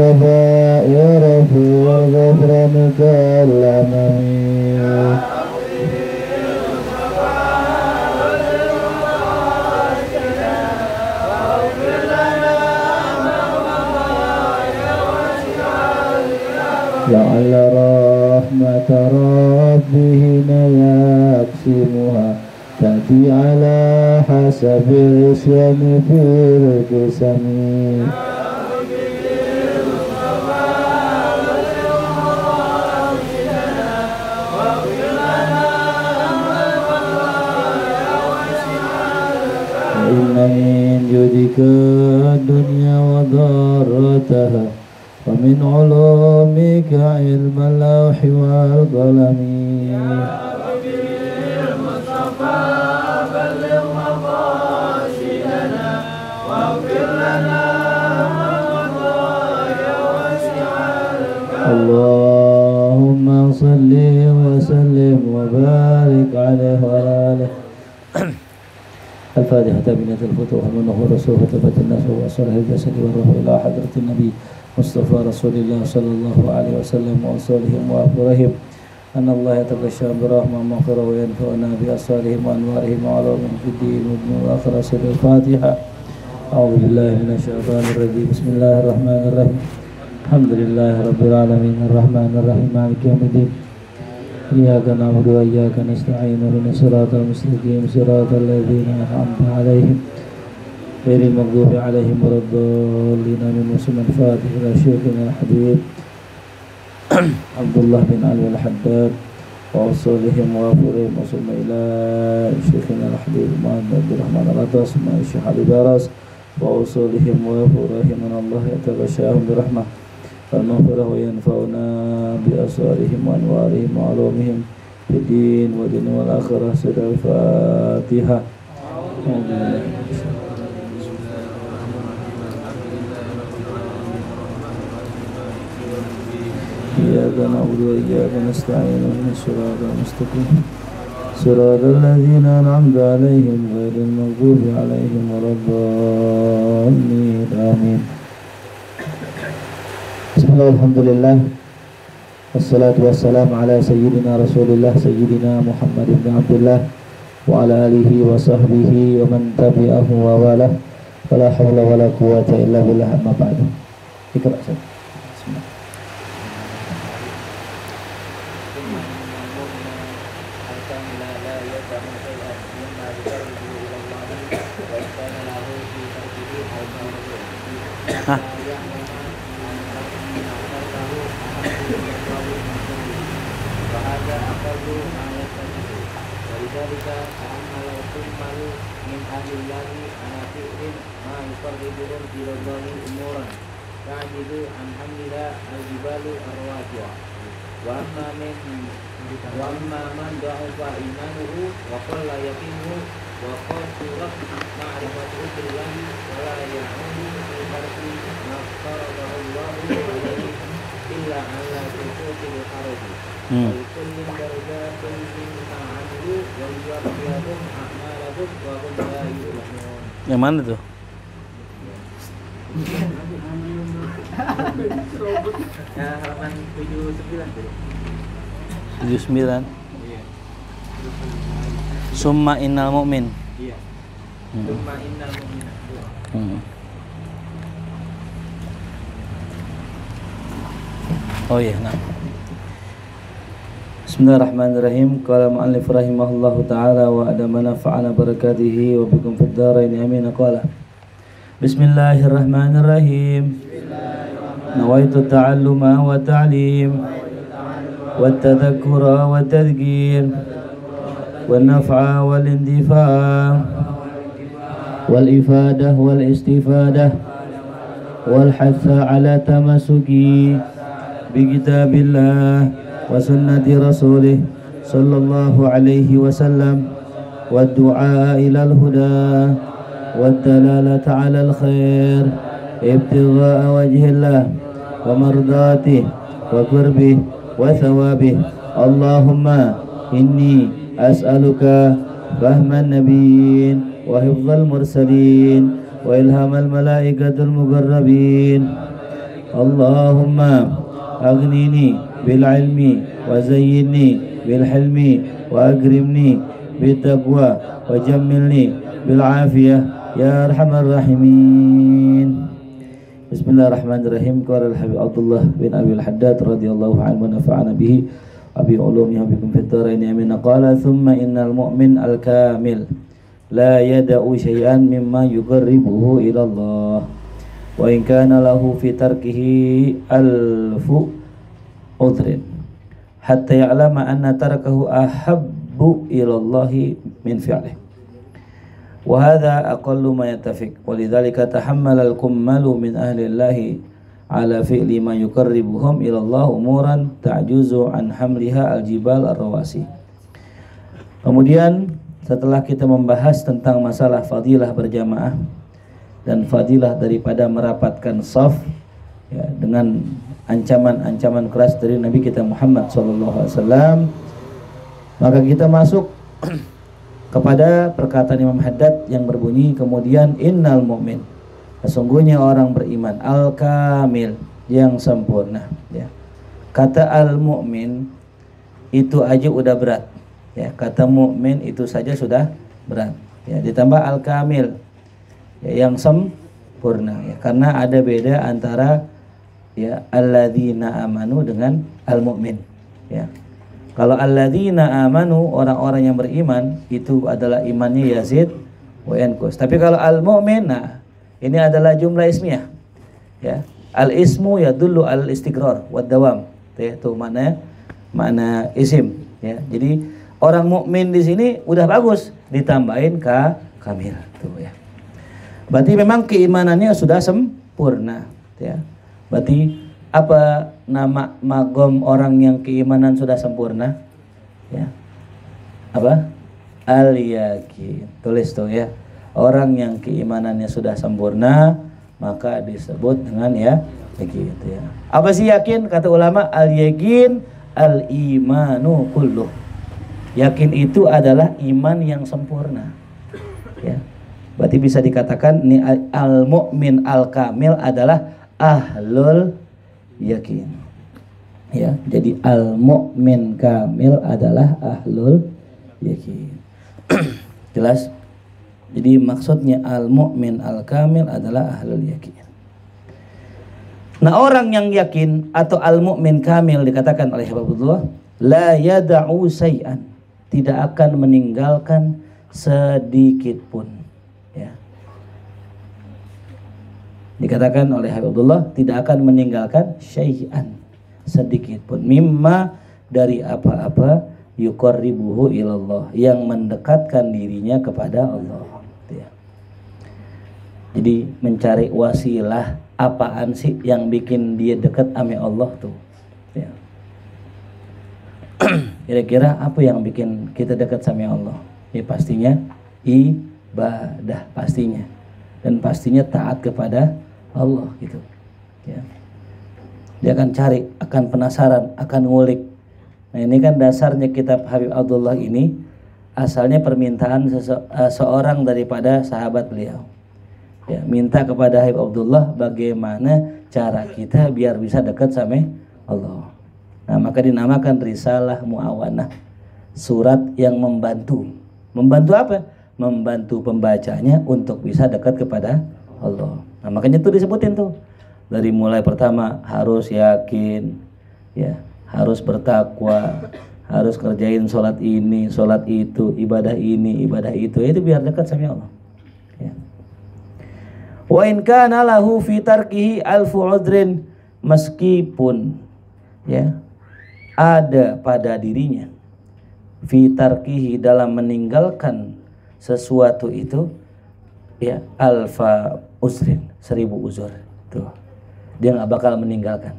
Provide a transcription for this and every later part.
يا رفيع غفرانك الأمامي لعل رحمة ربه يقسمها. تأتي على حسب العصيان في القسم من جودك الدنيا وضارتها. ومن علومك علم اللوح والقلم يا ربي المصطفى بلغ مقاصدنا واغفر لنا خطايا وسع اللهم صل وسلم وبارك عليه وعلى اله الفاتحة بنية الفتوح والمنه والرسول فتبت الناس وأصله الجسد والروح إلى حضرة النبي مصطفى رسول الله صلى الله عليه وسلم وأصولهم وأفرهم أن الله يتغشى برحمة مغفرة وينفعنا بأصالهم وأنوارهم وعلومهم في الدين. والدنيا والآخرة سر الفاتحة. أعوذ بالله من الشيطان الرجيم. بسم الله الرحمن الرحيم. الحمد لله رب العالمين. الرحمن الرحيم. مالك يوم الدين. إياك نعبد وإياك نستعين اهدنا الصراط المستقيم صراط الذين أنعمت عليهم غير المغضوب عليهم ولا الضالين من مسلم الفاتح إلى شيخنا الحبيب. عبد الله بن علي الحداد وأصولهم وأفرهم وصلنا إلى شيخنا الحبيب. محمد عبد الرحمن؟ العطاس ثم الشيخ علي باراس وأصولهم وأفرهم أن الله يتغشاهم برحمة. والمغفرة وينفعنا بأسرارهم وأنوارهم وعلومهم في الدين والدنيا والآخرة. سر الفاتحة. من إياك نعبد وإياك نستعين. اهدنا الصراط المستقيم. صراط الذين أنعمت عليهم غير المغضوب عليهم ولا الضالين. آمين. بسم الله الحمد لله والصلاة والسلام على سيدنا رسول الله سيدنا محمد بن عبد الله وعلى آله وصحبه ومن تبعه ووالاه. ولا حول ولا قوة إلا بالله أما بعد. اقرأ بسم Yang mana tuh? Halaman 79 tuh. 79 Iya. Summa innal mu'min Iya. Hmm. Cuma innal mu'mina. Hmm. Oh iya, nah. بسم الله الرحمن الرحيم قال مؤلف رحمه الله تعالى وادم فعلى بركاته وبكم في الدارين أمين قال بسم الله الرحمن الرحيم نويت التعلم والتعليم والتذكر والتذكير والنفع والاندفاع والإفادة والاستفادة والحث على تمسكي بكتاب الله وسنة رسوله صلى الله عليه وسلم والدعاء إلى الهدى والدلالة على الخير ابتغاء وجه الله ومرضاته وقربه وثوابه. اللهم إني أسألك فهم النبيين وحفظ المرسلين وإلهام الملائكة المقربين. اللهم أغنني بالعلم وزيني بالحلم وأكرمني بالتقوى وجملني بالعافية يا أرحم الراحمين. بسم الله الرحمن الرحيم. قال الحبيب عبد الله بن أبي الحداد رضي الله عنه ونفعنا به. أبي علومه بكم في الدارين أمين. قال ثم إن المؤمن الكامل لا يدع شيئا مما يقربه إلى الله. وإن كان له في تركه ألف udhrin. Hatta ya'lama anna tarakahu ahabbu ilallahi min fi'lih wa hadha aqallu ma yattafiq. Walidhalika tahammala al-kummalu min ahli allahi ala fi'li ma yukarribuhum ilallah umuran ta'juzu an hamliha al-jibal ar-rawasi. Kemudian setelah kita membahas tentang masalah fadilah berjamaah dan fadilah daripada merapatkan saf ya, dengan ancaman-ancaman keras dari Nabi kita Muhammad SAW maka kita masuk kepada perkataan Imam Haddad yang berbunyi kemudian innal mu'min. Sesungguhnya orang beriman al kamil yang sempurna ya. Kata al mu'min itu aja udah berat ya. Kata mukmin itu saja sudah berat ya. Ditambah al kamil ya, yang sempurna ya. Karena ada beda antara ya alladzina amanu dengan al mukmin ya. Kalau alladzina amanu orang-orang yang beriman itu adalah imannya Yazid wa yankus tapi kalau al mukmin nah ini adalah jumlah ismiyah ya. Al ismu ya dulu al istiqrar wa dawam itu mana mana isim. Ya. Jadi orang mukmin di sini udah bagus ditambahin ka kamil. Tuh ya. Berarti memang keimanannya sudah sempurna. Ya berarti apa nama magom orang yang keimanan sudah sempurna? Ya. Apa? Al yakin tulis tuh ya. Orang yang keimanannya sudah sempurna maka disebut dengan ya begitu ya. Apa sih yakin? Kata ulama al yakin al imanu kulluh. Yakin itu adalah iman yang sempurna. Ya. Berarti bisa dikatakan ini al mukmin al kamil adalah ahlul yakin. Ya, jadi al mukmin kamil adalah ahlul yakin. Jelas? Jadi maksudnya al mukmin al kamil adalah ahlul yakin. Nah, orang yang yakin atau al mukmin kamil dikatakan oleh Habibullah la yada'u say'an tidak akan meninggalkan sedikit pun ya dikatakan oleh Habibullah tidak akan meninggalkan syai'an sedikit pun mimma dari apa-apa yuqarribuhu ilallah yang mendekatkan dirinya kepada Allah ya. jadi mencari wasilah apaan sih yang bikin dia dekat ame Allah tuh ya Kira-kira apa yang bikin kita dekat sama Allah? Ya pastinya ibadah pastinya. Dan pastinya taat kepada Allah gitu. Ya. Dia akan cari, akan penasaran, akan ngulik. Nah ini kan dasarnya kitab Habib Abdullah ini asalnya permintaan uh, seorang daripada sahabat beliau. Ya, minta kepada Habib Abdullah bagaimana cara kita biar bisa dekat sama Allah. Nah, maka dinamakan risalah muawanah. Surat yang membantu. Membantu apa? Membantu pembacanya untuk bisa dekat kepada Allah. Nah, makanya itu disebutin tuh. Dari mulai pertama harus yakin, ya, harus bertakwa, harus kerjain sholat ini, sholat itu, ibadah ini, ibadah itu. Itu biar dekat sama Allah. Ya. Wa in kana lahu fi tarkihi alfu udrin meskipun ya ada pada dirinya fitarkihi dalam meninggalkan sesuatu itu ya alfa usrin seribu uzur. Tuh. Dia nggak bakal meninggalkan.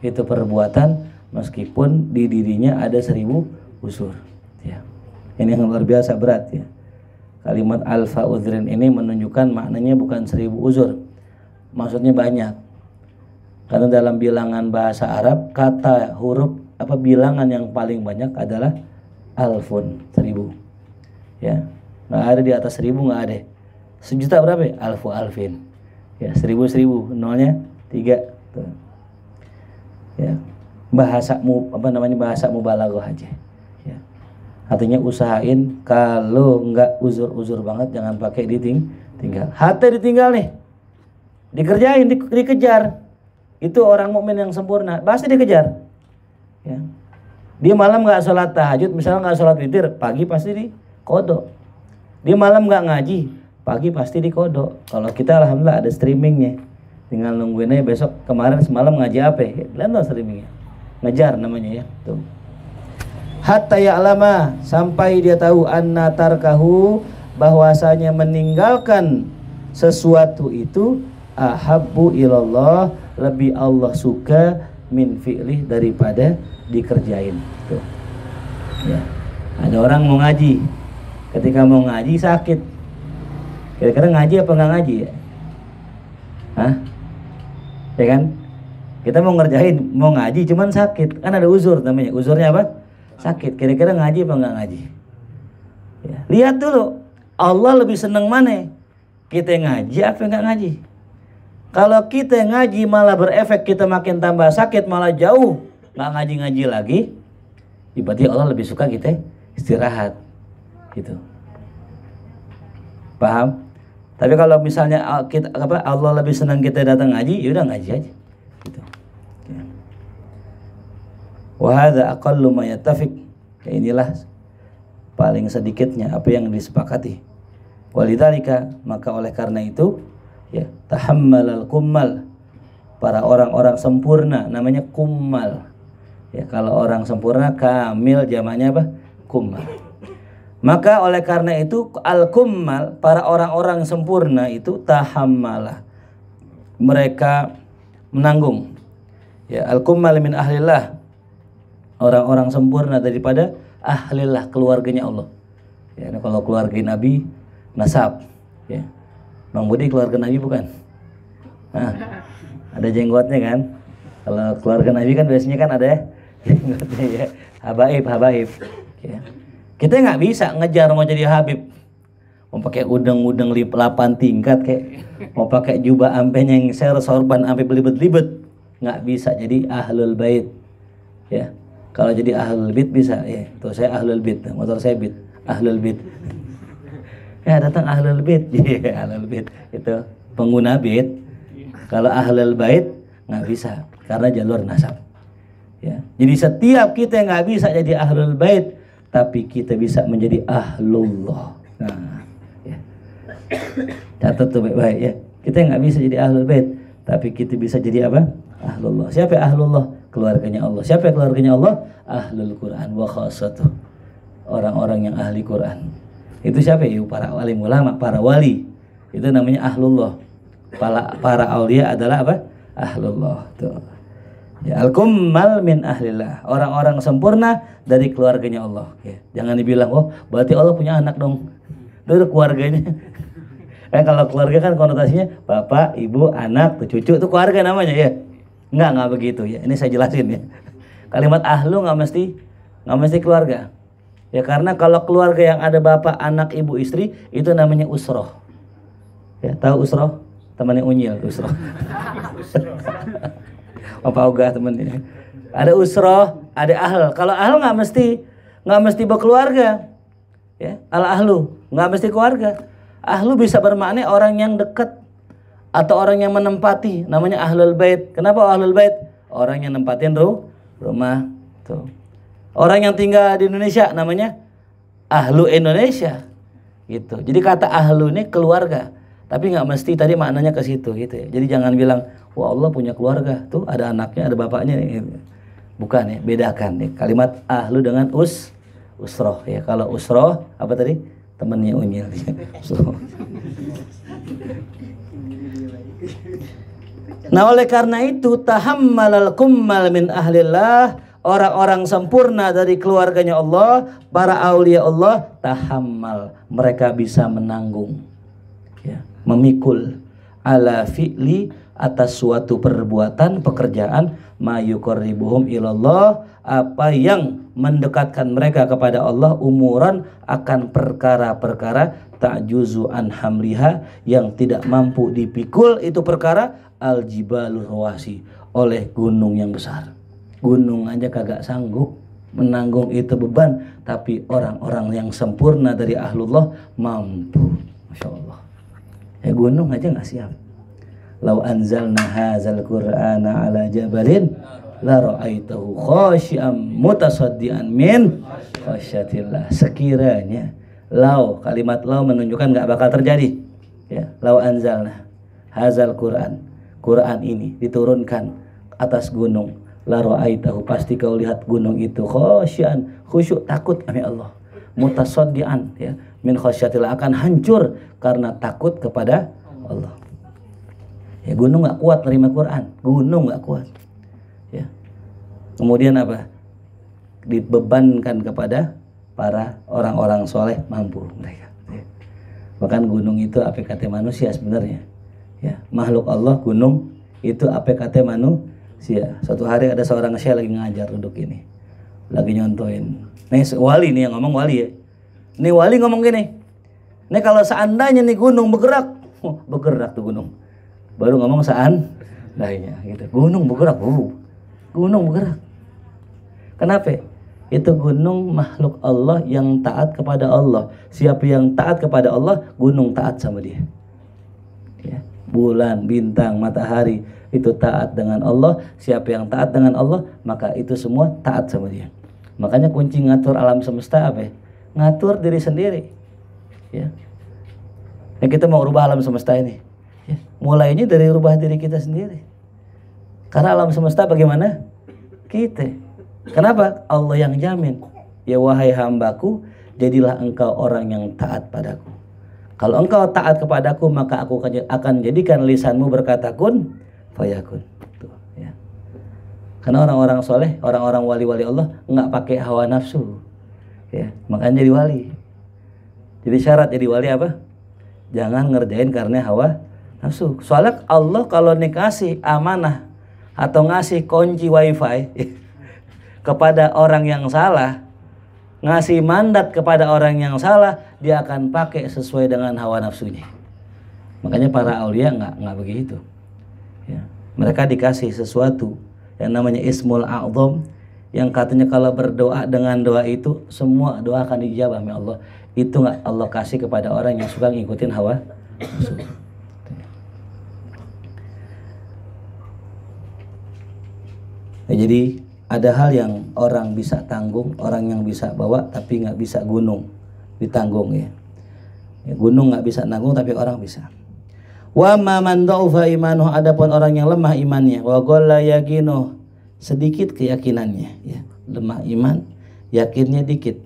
Itu perbuatan meskipun di dirinya ada seribu uzur. Ya. Ini yang luar biasa berat ya. Kalimat alfa uzrin ini menunjukkan maknanya bukan seribu uzur. Maksudnya banyak. Karena dalam bilangan bahasa Arab kata huruf apa bilangan yang paling banyak adalah alfun seribu. Ya. Nggak ada di atas seribu nggak ada sejuta berapa ya? alfu alfin ya seribu seribu nolnya tiga. Ya. Bahasa mu apa namanya bahasa mubalaghah aja. Ya. Artinya usahain kalau nggak uzur-uzur banget jangan pakai diting tinggal. Hati ditinggal nih. Dikerjain, di, dikejar. Itu orang mukmin yang sempurna, pasti dikejar. Ya. Dia malam nggak sholat tahajud, misalnya nggak sholat witir, pagi pasti di kodok. Dia malam nggak ngaji, pagi pasti di kodok. Kalau kita alhamdulillah ada streamingnya, tinggal nungguin aja besok kemarin semalam ngaji apa? Ya? Dong streamingnya, ngejar namanya ya. Tuh. Hatta ya'lama sampai dia tahu anna tarkahu bahwasanya meninggalkan sesuatu itu ahabbu ilallah lebih Allah suka min fi'lih daripada dikerjain tuh ya ada orang mau ngaji ketika mau ngaji sakit kira-kira ngaji apa nggak ngaji? Ya Hah? ya kan? Kita mau ngerjain mau ngaji cuman sakit. Kan ada uzur namanya. Uzurnya apa? Sakit. Kira-kira ngaji apa nggak ngaji? Ya. lihat dulu. Allah lebih seneng mana? Kita ngaji apa nggak ngaji? Kalau kita ngaji malah berefek kita makin tambah sakit malah jauh. Nggak ngaji-ngaji lagi, ya berarti Allah lebih suka kita istirahat, gitu. Paham? Tapi kalau misalnya kita apa Allah lebih senang kita datang ngaji, ya udah ngaji aja. Gitu. Ya. Wahada aqallu ma yattafiq. Ya inilah paling sedikitnya apa yang disepakati. Walidzalika maka oleh karena itu ya tahammalal kummal para orang-orang sempurna namanya kummal Ya, kalau orang sempurna kamil jamaknya apa? Kummal. Maka oleh karena itu al-kummal para orang-orang sempurna itu tahammala. Mereka menanggung. Ya, al-kummal min ahlillah. Orang-orang sempurna daripada ahlillah keluarganya Allah. Ya, kalau keluarga Nabi nasab, ya. Bang Budi keluarga Nabi bukan? Nah, ada jenggotnya kan? Kalau keluarga Nabi kan biasanya kan ada ya ya. Habaib, habaib. Ya. Kita nggak bisa ngejar mau jadi Habib. Mau pakai udeng-udeng lip lapan tingkat kayak mau pakai jubah ampe ser sorban ampe belibet-libet. Nggak bisa jadi ahlul bait. Ya. Kalau jadi ahlul bait bisa ya. Tuh saya ahlul bait motor saya bait. Ahlul bait. Ya datang ahlul bait. Ya ahlul bait. Itu pengguna bait. Kalau ahlul bait nggak bisa. Karena jalur nasab. Ya. Jadi setiap kita nggak bisa jadi ahlul bait, tapi kita bisa menjadi ahlullah. Nah, ya. Catat tuh baik-baik ya. Kita nggak bisa jadi ahlul bait, tapi kita bisa jadi apa? Ahlullah. Siapa ahlullah? Keluarganya Allah. Siapa keluarganya Allah? Ahlul Quran wa khasatuh. Orang-orang yang ahli Quran. Itu siapa ya? Para wali ulama, para wali. Itu namanya ahlullah. Para para aulia adalah apa? Ahlullah. Tuh. Ya, al-kummal min ahlillah. Orang-orang sempurna dari keluarganya Allah. Ya, jangan dibilang, oh berarti Allah punya anak dong. Itu keluarganya. kan kalau keluarga kan konotasinya bapak, ibu, anak, cucu itu keluarga namanya ya. Enggak, enggak begitu ya. Ini saya jelasin ya. Kalimat ahlu nggak mesti nggak mesti keluarga. Ya karena kalau keluarga yang ada bapak, anak, ibu, istri itu namanya usroh. Ya, tahu usroh? Temannya unyil usroh. apa ogah temennya ada usroh ada ahl. Kalau ahl nggak mesti nggak mesti berkeluarga. Ya al ahlu nggak mesti keluarga. Ahlu bisa bermakna orang yang dekat atau orang yang menempati. Namanya ahlul bait. Kenapa ahlul bait? Orang yang nempatin ru rumah. Tuh. Orang yang tinggal di Indonesia namanya ahlu Indonesia. Gitu. Jadi kata ahlu ini keluarga. Tapi nggak mesti tadi maknanya ke situ gitu ya. Jadi jangan bilang wah Allah punya keluarga. Tuh ada anaknya ada bapaknya. Bukan ya bedakan nih kalimat ahlu dengan us usroh ya. Kalau usroh apa tadi? Temannya unyil. Nah oleh karena itu tahammalal kummal min ahlillah orang-orang sempurna dari keluarganya Allah, para aulia Allah tahammal, mereka bisa menanggung ya, memikul ala fi'li atas suatu perbuatan pekerjaan mayuqarribuhum ilallah apa yang mendekatkan mereka kepada Allah umuran akan perkara-perkara ta'juzu an hamliha yang tidak mampu dipikul itu perkara al oleh gunung yang besar. Gunung aja kagak sanggup menanggung itu beban, tapi orang-orang yang sempurna dari ahlullah mampu. Masya Allah. Ya gunung aja nggak siap. Lau anzalna hazal qur'ana ala jabalin la ra'aitahu khashi'an mutasaddian min khasyatillah. Sekiranya lau kalimat lau menunjukkan nggak bakal terjadi. Ya, lau anzalna hazal Quran. Quran ini diturunkan atas gunung. La ra'aitahu pasti kau lihat gunung itu khasyian, khusyuk takut kami Allah. Mutasaddian ya, min khasyatillah akan hancur karena takut kepada Allah. Ya gunung nggak kuat terima Quran, gunung nggak kuat. Ya. Kemudian apa? Dibebankan kepada para orang-orang soleh mampu mereka. Ya. Bahkan gunung itu APKT manusia sebenarnya. Ya, makhluk Allah gunung itu APKT manusia. Suatu hari ada seorang syekh lagi ngajar duduk ini. Lagi nyontoin. Nih wali nih yang ngomong wali ya. Nih wali ngomong gini. Nih kalau seandainya nih gunung bergerak, oh, bergerak tuh gunung baru ngomong saan? Lainnya gitu. Gunung bergerak uh, gunung bergerak. Kenapa? Itu gunung makhluk Allah yang taat kepada Allah. Siapa yang taat kepada Allah gunung taat sama dia. Ya. bulan bintang matahari itu taat dengan Allah. Siapa yang taat dengan Allah maka itu semua taat sama dia. Makanya kunci ngatur alam semesta apa? Ya? ngatur diri sendiri. Ya. Nah, kita mau rubah alam semesta ini. Ya, mulainya dari rubah diri kita sendiri. Karena alam semesta bagaimana? Kita. Kenapa? Allah yang jamin. Ya wahai hambaku, jadilah engkau orang yang taat padaku. Kalau engkau taat kepadaku, maka aku akan jadikan lisanmu berkata kun, fayakun. Tuh, ya. Karena orang-orang soleh, orang-orang wali-wali Allah nggak pakai hawa nafsu. Ya, makanya jadi wali. Jadi syarat jadi wali apa? Jangan ngerjain karena hawa nafsu. Soalnya Allah kalau dikasih amanah atau ngasih kunci wifi kepada orang yang salah, ngasih mandat kepada orang yang salah, dia akan pakai sesuai dengan hawa nafsunya. Makanya para aulia nggak nggak begitu. Ya. Mereka dikasih sesuatu yang namanya ismul a'zam yang katanya kalau berdoa dengan doa itu semua doa akan dijawab oleh Allah. Itu nggak Allah kasih kepada orang yang suka ngikutin hawa nafsu. Ya, jadi ada hal yang orang bisa tanggung, orang yang bisa bawa tapi nggak bisa gunung ditanggung ya. ya gunung nggak bisa nanggung tapi orang bisa. Wa ma man imanuh adapun orang yang lemah imannya wa qalla yakinu sedikit keyakinannya ya. Lemah iman, yakinnya dikit.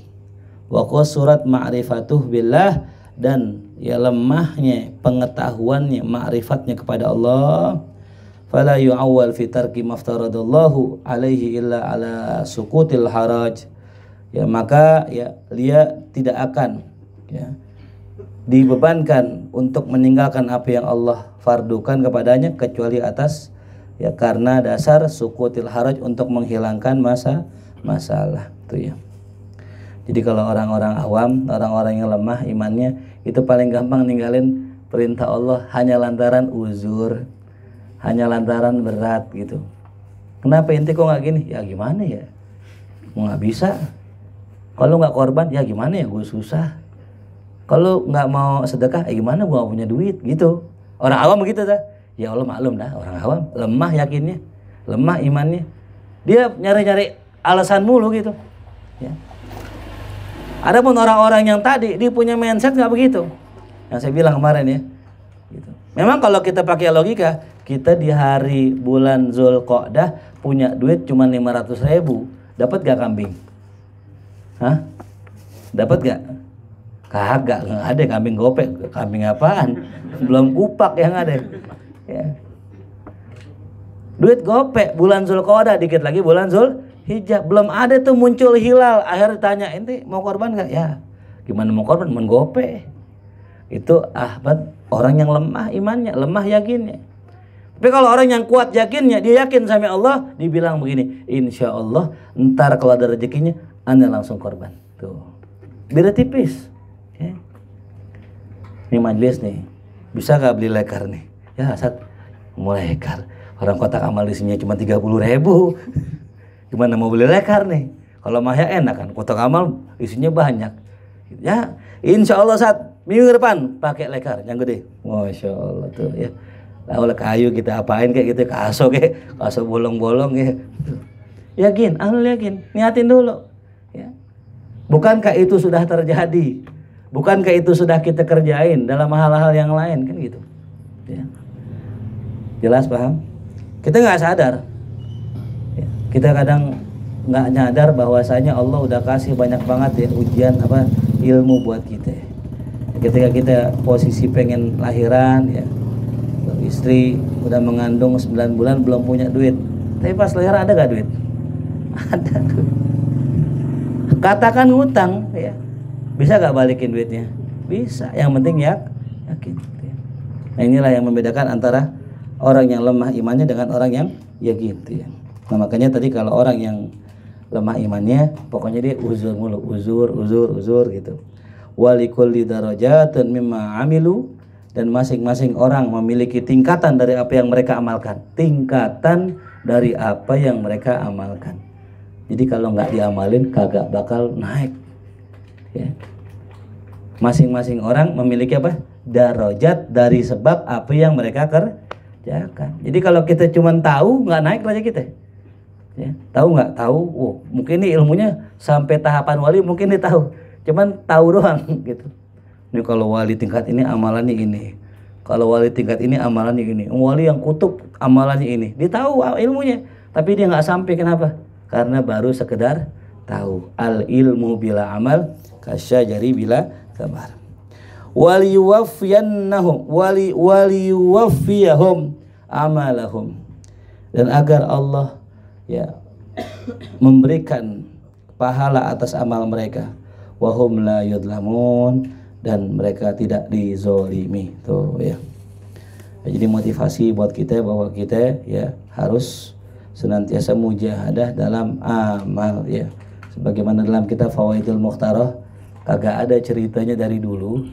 Wa surat ma'rifatuh billah dan ya lemahnya pengetahuannya, ma'rifatnya kepada Allah fala yu'awwal fi tarki maftaradallahu alaihi illa ala sukutil haraj. Ya maka ya dia tidak akan ya dibebankan untuk meninggalkan apa yang Allah fardukan kepadanya kecuali atas ya karena dasar sukutil haraj untuk menghilangkan masa masalah itu ya. Jadi kalau orang-orang awam orang-orang yang lemah imannya itu paling gampang ninggalin perintah Allah hanya lantaran uzur hanya lantaran berat gitu. Kenapa inti kok nggak gini? Ya gimana ya? Mau nggak bisa. Kalau nggak korban, ya gimana ya? Gue susah. Kalau nggak mau sedekah, ya gimana? Gue gak punya duit gitu. Orang awam begitu dah. Ya Allah maklum dah, orang awam lemah yakinnya, lemah imannya. Dia nyari-nyari alasan mulu gitu. Ya. Adapun orang-orang yang tadi dia punya mindset nggak begitu. Yang saya bilang kemarin ya. Gitu. Memang kalau kita pakai logika, kita di hari bulan Zulqa'dah punya duit cuma 500 ribu. Dapat gak kambing? Hah? dapat gak? kagak nggak ada kambing gopek. Kambing apaan? Belum kupak yang ada. Ya. duit gopek bulan Zulqa'dah dikit lagi bulan Zul hijab belum ada tuh muncul hilal. Akhirnya tanya ente mau korban gak? Ya. Gimana mau korban? Mengope itu ahbad orang yang lemah imannya lemah yakinnya tapi kalau orang yang kuat yakinnya, dia yakin sama Allah, dibilang begini, insya Allah ntar kalau ada rezekinya, anda langsung korban. Tuh, beda tipis. Ya. Ini majelis nih, bisa gak beli lekar nih? Ya saat mulai lekar. Orang kotak amal isinya cuma 30 ribu. Gimana mau beli lekar nih? Kalau mah ya enak kan, kotak amal isinya banyak. Ya, insya Allah saat minggu depan pakai lekar yang gede. Masya Allah tuh ya. Lah oleh kayu kita apain kayak gitu, kaso kayak kaso bolong-bolong ya. Yakin, ahlul yakin, niatin dulu. Ya. Bukankah itu sudah terjadi? Bukankah itu sudah kita kerjain dalam hal-hal yang lain kan gitu? Ya. Jelas paham? Kita nggak sadar. Ya. Kita kadang nggak nyadar bahwasanya Allah udah kasih banyak banget ya ujian apa ilmu buat kita. Ketika kita posisi pengen lahiran ya, istri udah mengandung 9 bulan belum punya duit. Tapi pas lahiran ada gak duit? Ada duit. Katakan ngutang ya. Bisa gak balikin duitnya? Bisa. Yang penting ya yakin. Nah inilah yang membedakan antara orang yang lemah imannya dengan orang yang yakin. Ya. Nah makanya tadi kalau orang yang lemah imannya, pokoknya dia uzur mulu, uzur, uzur, uzur gitu. Walikulli darajatun mimma amilu dan masing-masing orang memiliki tingkatan dari apa yang mereka amalkan. Tingkatan dari apa yang mereka amalkan. Jadi kalau nggak diamalin kagak bakal naik. Ya. Masing-masing orang memiliki apa? Darajat dari sebab apa yang mereka kerjakan. Jadi kalau kita cuma tahu nggak naik raja kita. Ya, tahu nggak? Tahu. Oh, mungkin ini ilmunya sampai tahapan wali mungkin dia tahu. Cuman tahu doang gitu. Ini kalau wali tingkat ini amalannya ini. Kalau wali tingkat ini amalannya ini. Wali yang kutub amalannya ini. Dia tahu ilmunya, tapi dia nggak sampai kenapa? Karena baru sekedar tahu. Al ilmu bila amal kasyajari bila kabar. Wali yuwaffiyannahum wali wali yuwaffiyahum amalahum. Dan agar Allah ya memberikan pahala atas amal mereka wahum la yudlamun dan mereka tidak dizolimi tuh ya. Jadi motivasi buat kita bahwa kita ya harus senantiasa mujahadah dalam amal ya. Sebagaimana dalam kitab Fawaidul Mukhtarah kagak ada ceritanya dari dulu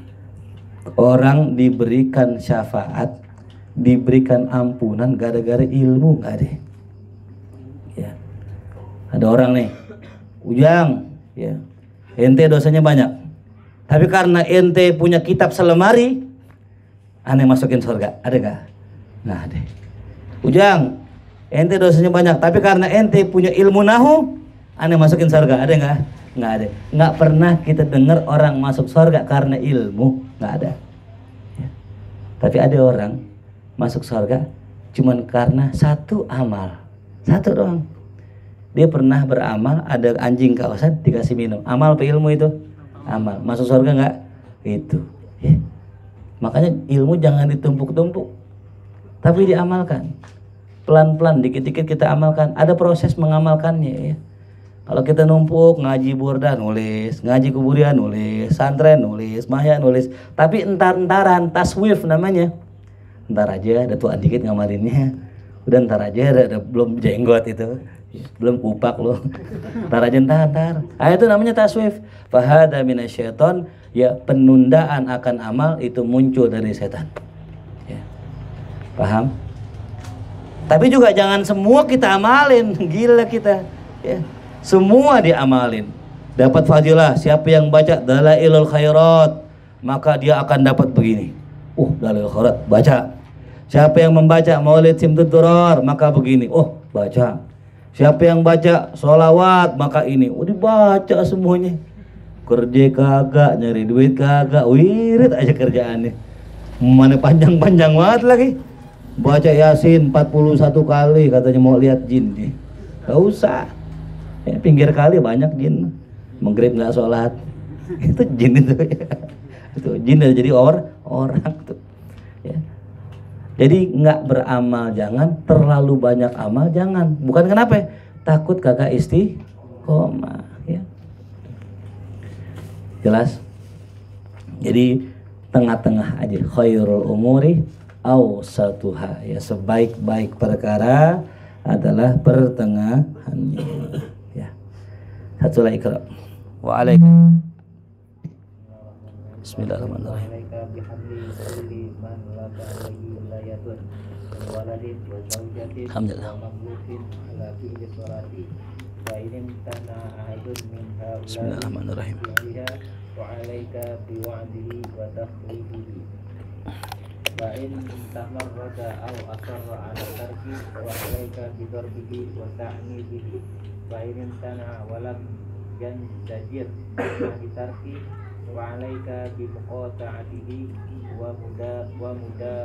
orang diberikan syafaat diberikan ampunan gara-gara ilmu nggak ada. Ya. Ada orang nih ujang ya ente dosanya banyak tapi karena ente punya kitab selemari aneh masukin surga. Ada gak nggak ada. Ujang ente dosanya banyak tapi karena ente punya ilmu nahu aneh masukin surga. Ada nggak? Nggak ada. Nggak pernah kita dengar orang masuk surga karena ilmu. Nggak ada. Ya. tapi ada orang masuk surga cuman karena satu amal. Satu doang. Dia pernah beramal ada anjing kawasan dikasih minum. Amal apa ilmu itu amal masuk surga nggak? Itu. Ya. makanya ilmu jangan ditumpuk-tumpuk tapi diamalkan. Pelan-pelan dikit-dikit kita amalkan. Ada proses mengamalkannya ya. Kalau kita numpuk ngaji burdah nulis ngaji kuburian nulis santren nulis mahya nulis. Tapi entar-entaran taswif namanya. Entar aja ada tuan dikit ngamarinnya udah ntar aja ada, ada belum jenggot itu belum kupak loh ntar aja ntar ntar. Ah, itu namanya taswif. Fahada minasyaiton. Ya penundaan akan amal itu muncul dari setan. Ya. paham? Tapi juga jangan semua kita amalin. Gila kita. Ya. Semua diamalin. Dapat fadilah. Siapa yang baca dalailul khairat maka dia akan dapat begini. Uh dalailul khairat. Baca. Siapa yang membaca maulid simtud maka begini. Oh baca Siapa yang baca sholawat maka ini, oh dibaca semuanya. Kerja kagak, nyari duit kagak, wirid aja kerjaannya. Mana panjang-panjang banget lagi. Baca Yasin 41 kali katanya mau lihat jin nih. Gak usah. Ya, pinggir kali banyak jin. Menggrip nggak sholat. Itu jin itu. itu jin jadi or, orang tuh. Ya. Jadi nggak beramal jangan, terlalu banyak amal jangan. Bukan kenapa? Takut kagak istiqomah. Ya. Jelas? Jadi tengah-tengah aja. Khairul umuri awsatuha. Ya sebaik-baik perkara adalah pertengahannya. Ya. Satu lagi ikra. Waalaikumsalam. Bismillahirrahmanirrahim. من ولد وزوجة الحمد لله. ومملوك على فعل الصلاة فإن امتنع أحد من هؤلاء بسم الله الرحمن الرحيم. من فعلها وعليك بوعده وتخويفه فإن تمرد أو أصر على الترك وعليك بضربه وتعنيفه فإن امتنع ولم ينزجر عن الترك وعليك بمقاطعته ومدا ومدا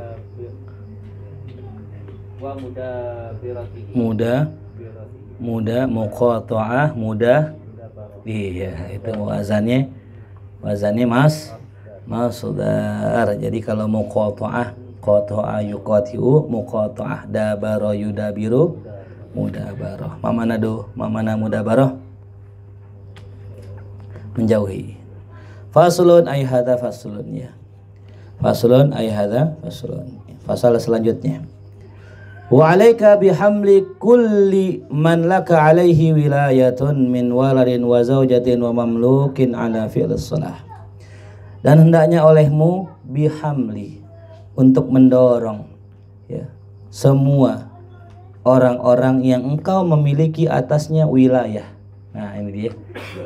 ومدابرته muda برته muda muqata'ah muda مدابرة iya itu wazannya wazannya mas masudar jadi kalau muqata'ah qata'a yuqati'u muqata'ah dabara yudabiru mudabarah mamana do mamana mudabarah menjauhi faslun ay hadza faslun ya faslun ay hadza faslun fasal selanjutnya wa alaika bihamli kulli man laka alaihi wilayatun min waladin wa zaujatin wa mamlukin ala fi'lis salah dan hendaknya olehmu bihamli untuk mendorong ya semua orang-orang yang engkau memiliki atasnya wilayah. Nah, ini dia.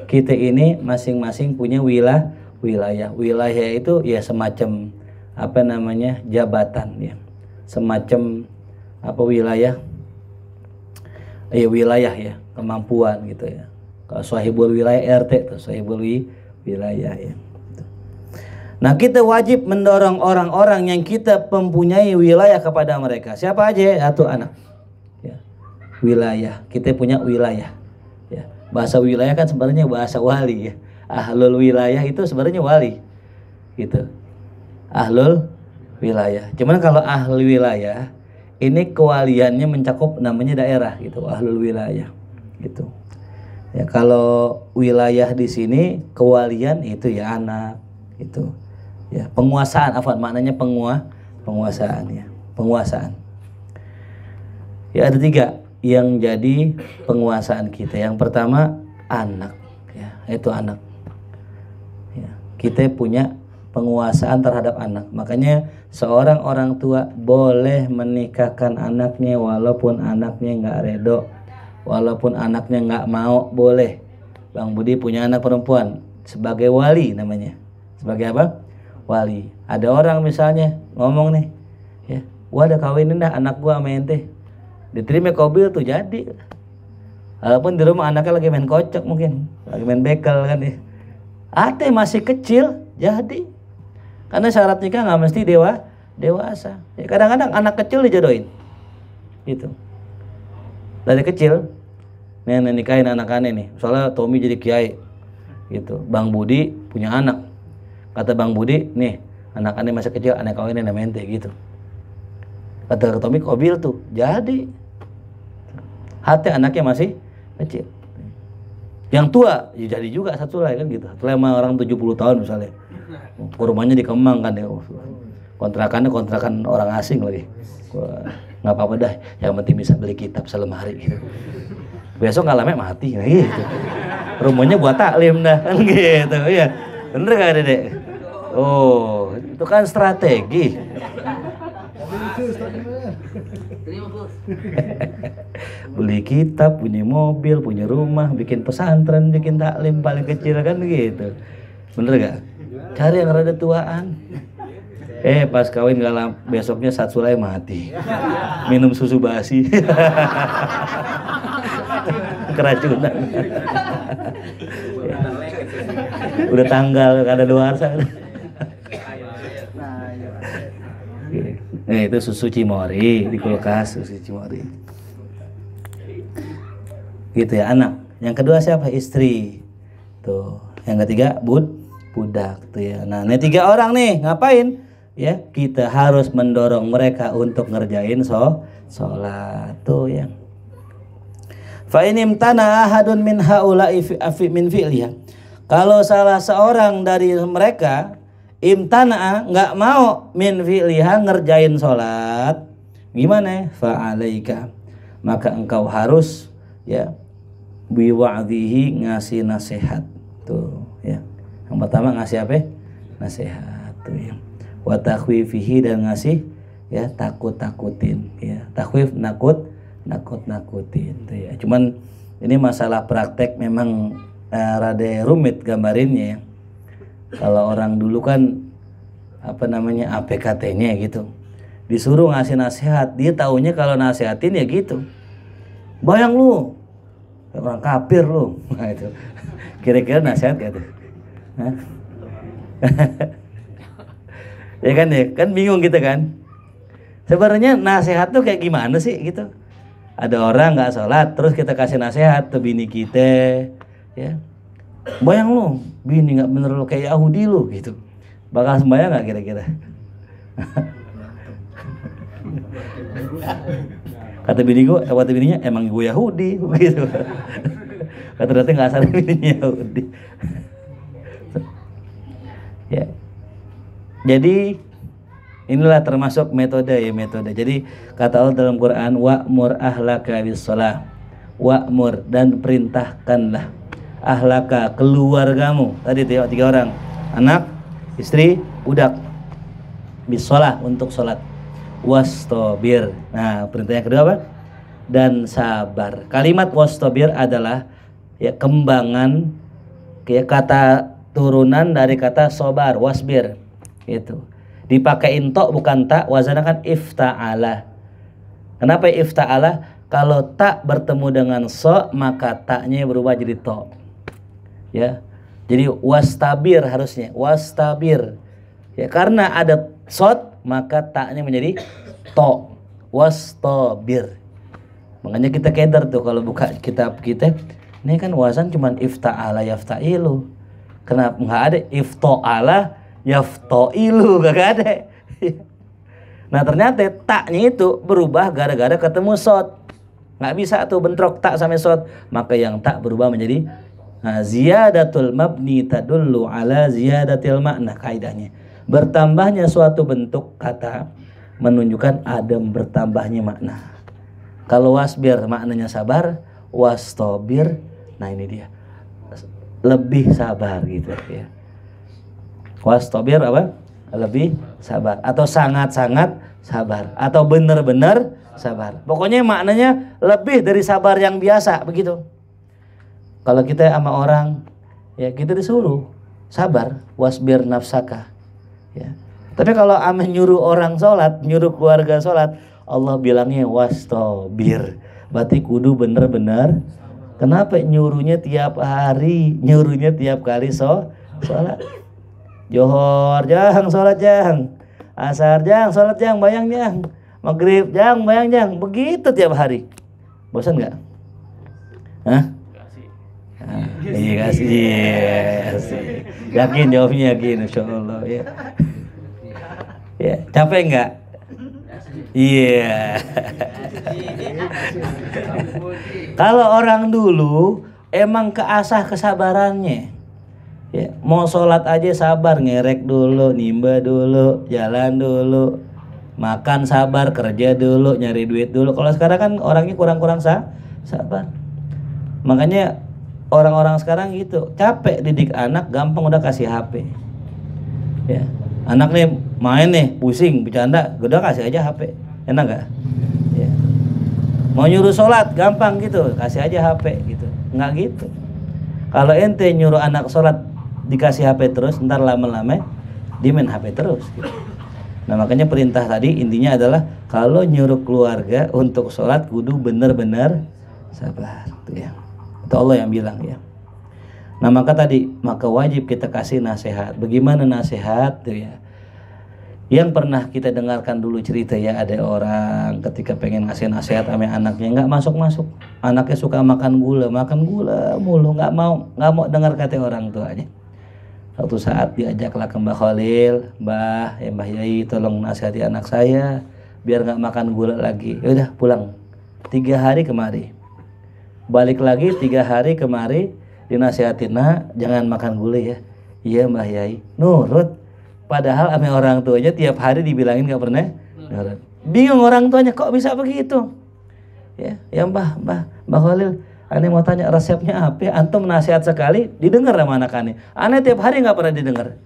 Kita ini masing-masing punya wilayah wilayah. Wilayah itu ya semacam apa namanya? jabatan ya. Semacam apa wilayah? Eh wilayah ya, kemampuan gitu ya. Kalau sahibul wilayah RT tuh sahibul wi- wilayah ya. Nah kita wajib mendorong orang-orang yang kita mempunyai wilayah kepada mereka. Siapa aja? Satu anak. Ya. Wilayah. Kita punya wilayah. Ya. Bahasa wilayah kan sebenarnya bahasa wali ya. Ahlul wilayah itu sebenarnya wali. Gitu. Ahlul wilayah. Cuman kalau ahli wilayah ini kewaliannya mencakup namanya daerah gitu. Ahlul wilayah. Gitu. Ya kalau wilayah di sini kewalian itu ya anak itu ya penguasaan apa maknanya pengua penguasaan ya penguasaan ya ada tiga yang jadi penguasaan kita yang pertama anak ya itu anak kita punya penguasaan terhadap anak. Makanya seorang orang tua boleh menikahkan anaknya walaupun anaknya nggak redo walaupun anaknya nggak mau boleh. Bang Budi punya anak perempuan sebagai wali namanya. Sebagai apa? Wali. Ada orang misalnya ngomong nih ya gua ada kawinin dah anak gua sama ente. Diterima kobil tuh jadi. Walaupun di rumah anaknya lagi main kocok mungkin lagi main bekel kan ya yang masih kecil jadi. Karena syarat nikah nggak mesti dewa dewasa. Ya kadang-kadang anak kecil dijodohin. Gitu. Dari kecil nih, nikahin anak aneh nih. Soalnya Tommy jadi kiai gitu. Bang Budi punya anak. Kata Bang Budi nih anak aneh masih kecil aneh kawinin sama ente gitu. Kata Tommy kobil tuh. Jadi. Hati anaknya masih kecil yang tua ya jadi juga satu lah kan gitu. Satu lah sama orang 70 tahun misalnya. Ke rumahnya di Kemang kan ya. Kontrakannya kontrakan orang asing lagi. Wah, nggak apa-apa dah yang penting bisa beli kitab selemari gitu. Besok nggak lama mati nah gitu. Rumahnya buat taklim dah kan gitu ya bener gak dedek? Oh itu kan strategi beli kitab punya mobil punya rumah bikin pesantren bikin taklim paling kecil kan gitu bener gak? Cari yang rada tuaan. Eh pas kawin gak besoknya saat sulai mati. Minum susu basi. Keracunan. Udah tanggal ada luar sana. Nah, itu susu cimori di kulkas susu cimori. Gitu ya anak. Yang kedua siapa? Istri. Tuh. Yang ketiga bud budak tuh ya. Nah, ini tiga orang nih ngapain? Ya, kita harus mendorong mereka untuk ngerjain so sholat tuh ya. Fa inim tanah ahadun min haula'i fi afi min fi'liha. Kalau salah seorang dari mereka imtana nggak mau min fi'liha ngerjain sholat gimana fa'alaika maka engkau harus ya biwa'dhihi ngasih nasihat. Tuh ya. Yang pertama ngasih apa? Nasihat tuh ya. Wa takhwifihi dan ngasih ya takut takutin ya. Takwif nakut nakut nakutin tuh ya. Cuman ini masalah praktek memang eh, rada rumit gambarinnya ya. kalau orang dulu kan apa namanya APKT-nya gitu. Disuruh ngasih nasihat dia taunya kalau nasihatin ya gitu. Bayang lu orang kafir lu. Nah, itu. Kira-kira nasihat gak tuh ya kan ya? Kan bingung gitu kan? Sebenarnya nasihat tuh kayak gimana sih gitu? Ada orang nggak sholat terus kita kasih nasihat ke bini kita ya. Bayang lu bini nggak bener lu kayak Yahudi lu gitu. Bakal sembahyang nggak kira-kira kata bini gue kata bininya emang gue Yahudi. Gitu. Kata ternyata nggak sadar bininya Yahudi. Ya. Jadi inilah termasuk metode ya metode. Jadi kata Allah dalam Quran wa'mur ahlaka bis shalah wa'mur dan perintahkanlah ahlaka keluargamu. Tadi tiga, tiga orang. Anak istri budak. Bis untuk sholat wastobir. Nah perintah yang kedua apa? Dan sabar. Kalimat wastobir adalah ya kembangan ya kata turunan dari kata sobar wasbir. Itu dipakai intok bukan tak wazana kan ifta'ala kenapa ifta'ala kalau tak bertemu dengan so maka taknya berubah jadi to ya. Jadi wastabir harusnya wastabir. Ya karena ada sot maka taknya menjadi to wastabir makanya kita keder tuh kalau buka kitab kita. Ini kan wazan cuman ifta'ala yafta'ilu kenapa? Nggak ada ifta'ala yaftoilu gak ada. Nah ternyata taknya itu berubah gara-gara ketemu sot nggak bisa tuh bentrok tak sampai sot maka yang tak berubah menjadi nah, ziyadatul mabni tadullu ala ziyadatil makna kaidahnya bertambahnya suatu bentuk kata menunjukkan ada bertambahnya makna. Kalau wasbir maknanya sabar wastobir nah ini dia. Lebih sabar gitu ya. Wastobir apa? Lebih sabar atau sangat-sangat sabar atau benar-benar sabar. Pokoknya maknanya lebih dari sabar yang biasa begitu. Kalau kita sama orang ya kita disuruh sabar wasbir nafsaka ya. Tapi kalau ame nyuruh orang sholat nyuruh keluarga sholat Allah bilangnya wastobir berarti kudu bener-bener. Kenapa nyuruhnya tiap hari nyuruhnya tiap kali so sholat? Johor jang sholat jang. Asar jang sholat jang bayang jang. Maghrib jang bayang jang. Begitu tiap hari. Bosan nggak? Hah? Ah, iya kasih, iya kasih. Yakin jawabnya yakin, insya Allah ya. Ya, capek nggak? Iya. Kalau orang dulu emang keasah kesabarannya. Ya, mau sholat aja sabar, ngerek dulu, nimba dulu, jalan dulu, makan sabar, kerja dulu, nyari duit dulu. Kalau sekarang kan orangnya kurang-kurang sabar. Makanya orang-orang sekarang gitu, capek didik anak, gampang udah kasih HP. Ya, anak nih main nih, pusing, bercanda, udah kasih aja HP. Enak gak? Ya. Mau nyuruh sholat, gampang gitu, kasih aja HP gitu. Nggak gitu. Kalau ente nyuruh anak sholat dikasih HP terus ntar lama-lama dia main HP terus gitu. nah makanya perintah tadi intinya adalah kalau nyuruh keluarga untuk sholat kudu bener-bener sabar tuh ya itu Allah yang bilang ya nah maka tadi maka wajib kita kasih nasihat bagaimana nasihat tuh ya yang pernah kita dengarkan dulu cerita ya ada orang ketika pengen ngasih nasihat sama anaknya nggak masuk masuk anaknya suka makan gula makan gula mulu nggak mau nggak mau dengar kata orang tuanya Suatu saat diajaklah ke Mbah Khalil, Mbah, ya Mbah Yai tolong nasihati anak saya biar nggak makan gula lagi. Ya udah pulang. Tiga hari kemari. Balik lagi tiga hari kemari dinasihatin, nah jangan makan gula ya. Iya Mbah Yai. Nurut. Padahal ame orang tuanya tiap hari dibilangin nggak pernah nurut. Bingung orang tuanya kok bisa begitu. Ya, ya Mbah, Mbah, Mbah Khalil, Aneh mau tanya resepnya apa? Antum nasihat sekali, didengar sama anak aneh. Aneh tiap hari nggak pernah didengar.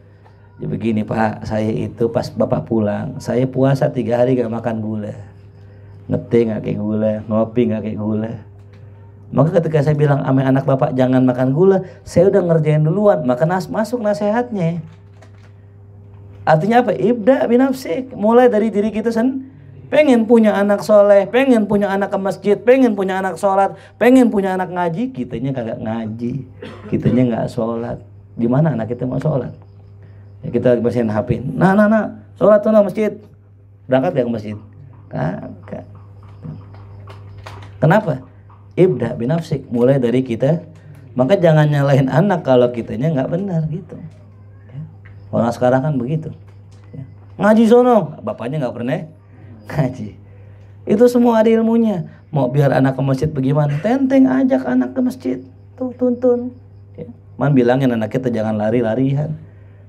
Ya begini Pak, saya itu pas Bapak pulang, saya puasa tiga hari gak makan gula. Ngeteh gak kayak gula, ngopi gak kayak gula. Maka ketika saya bilang sama anak Bapak jangan makan gula, saya udah ngerjain duluan, maka nas masuk nasihatnya. Artinya apa? Ibda binafsik. Mulai dari diri kita sen pengen punya anak soleh, pengen punya anak ke masjid, pengen punya anak sholat, pengen punya anak ngaji, kitanya kagak ngaji, kitanya nggak sholat. Di mana anak kita mau sholat? Ya, kita masih HP. Nah, nah, nah, sholat tuh masjid. Berangkat gak ke masjid? Kagak. Kenapa? Ibda binafsik. Mulai dari kita. Maka jangan nyalahin anak kalau kitanya nggak benar gitu. Orang sekarang kan begitu. Ya. Ngaji sono, bapaknya nggak pernah ngaji. Itu semua ada ilmunya. Mau biar anak ke masjid bagaimana? Tenteng ajak anak ke masjid. Tuh tuntun. Ya. Man bilangin anak kita jangan lari-larian.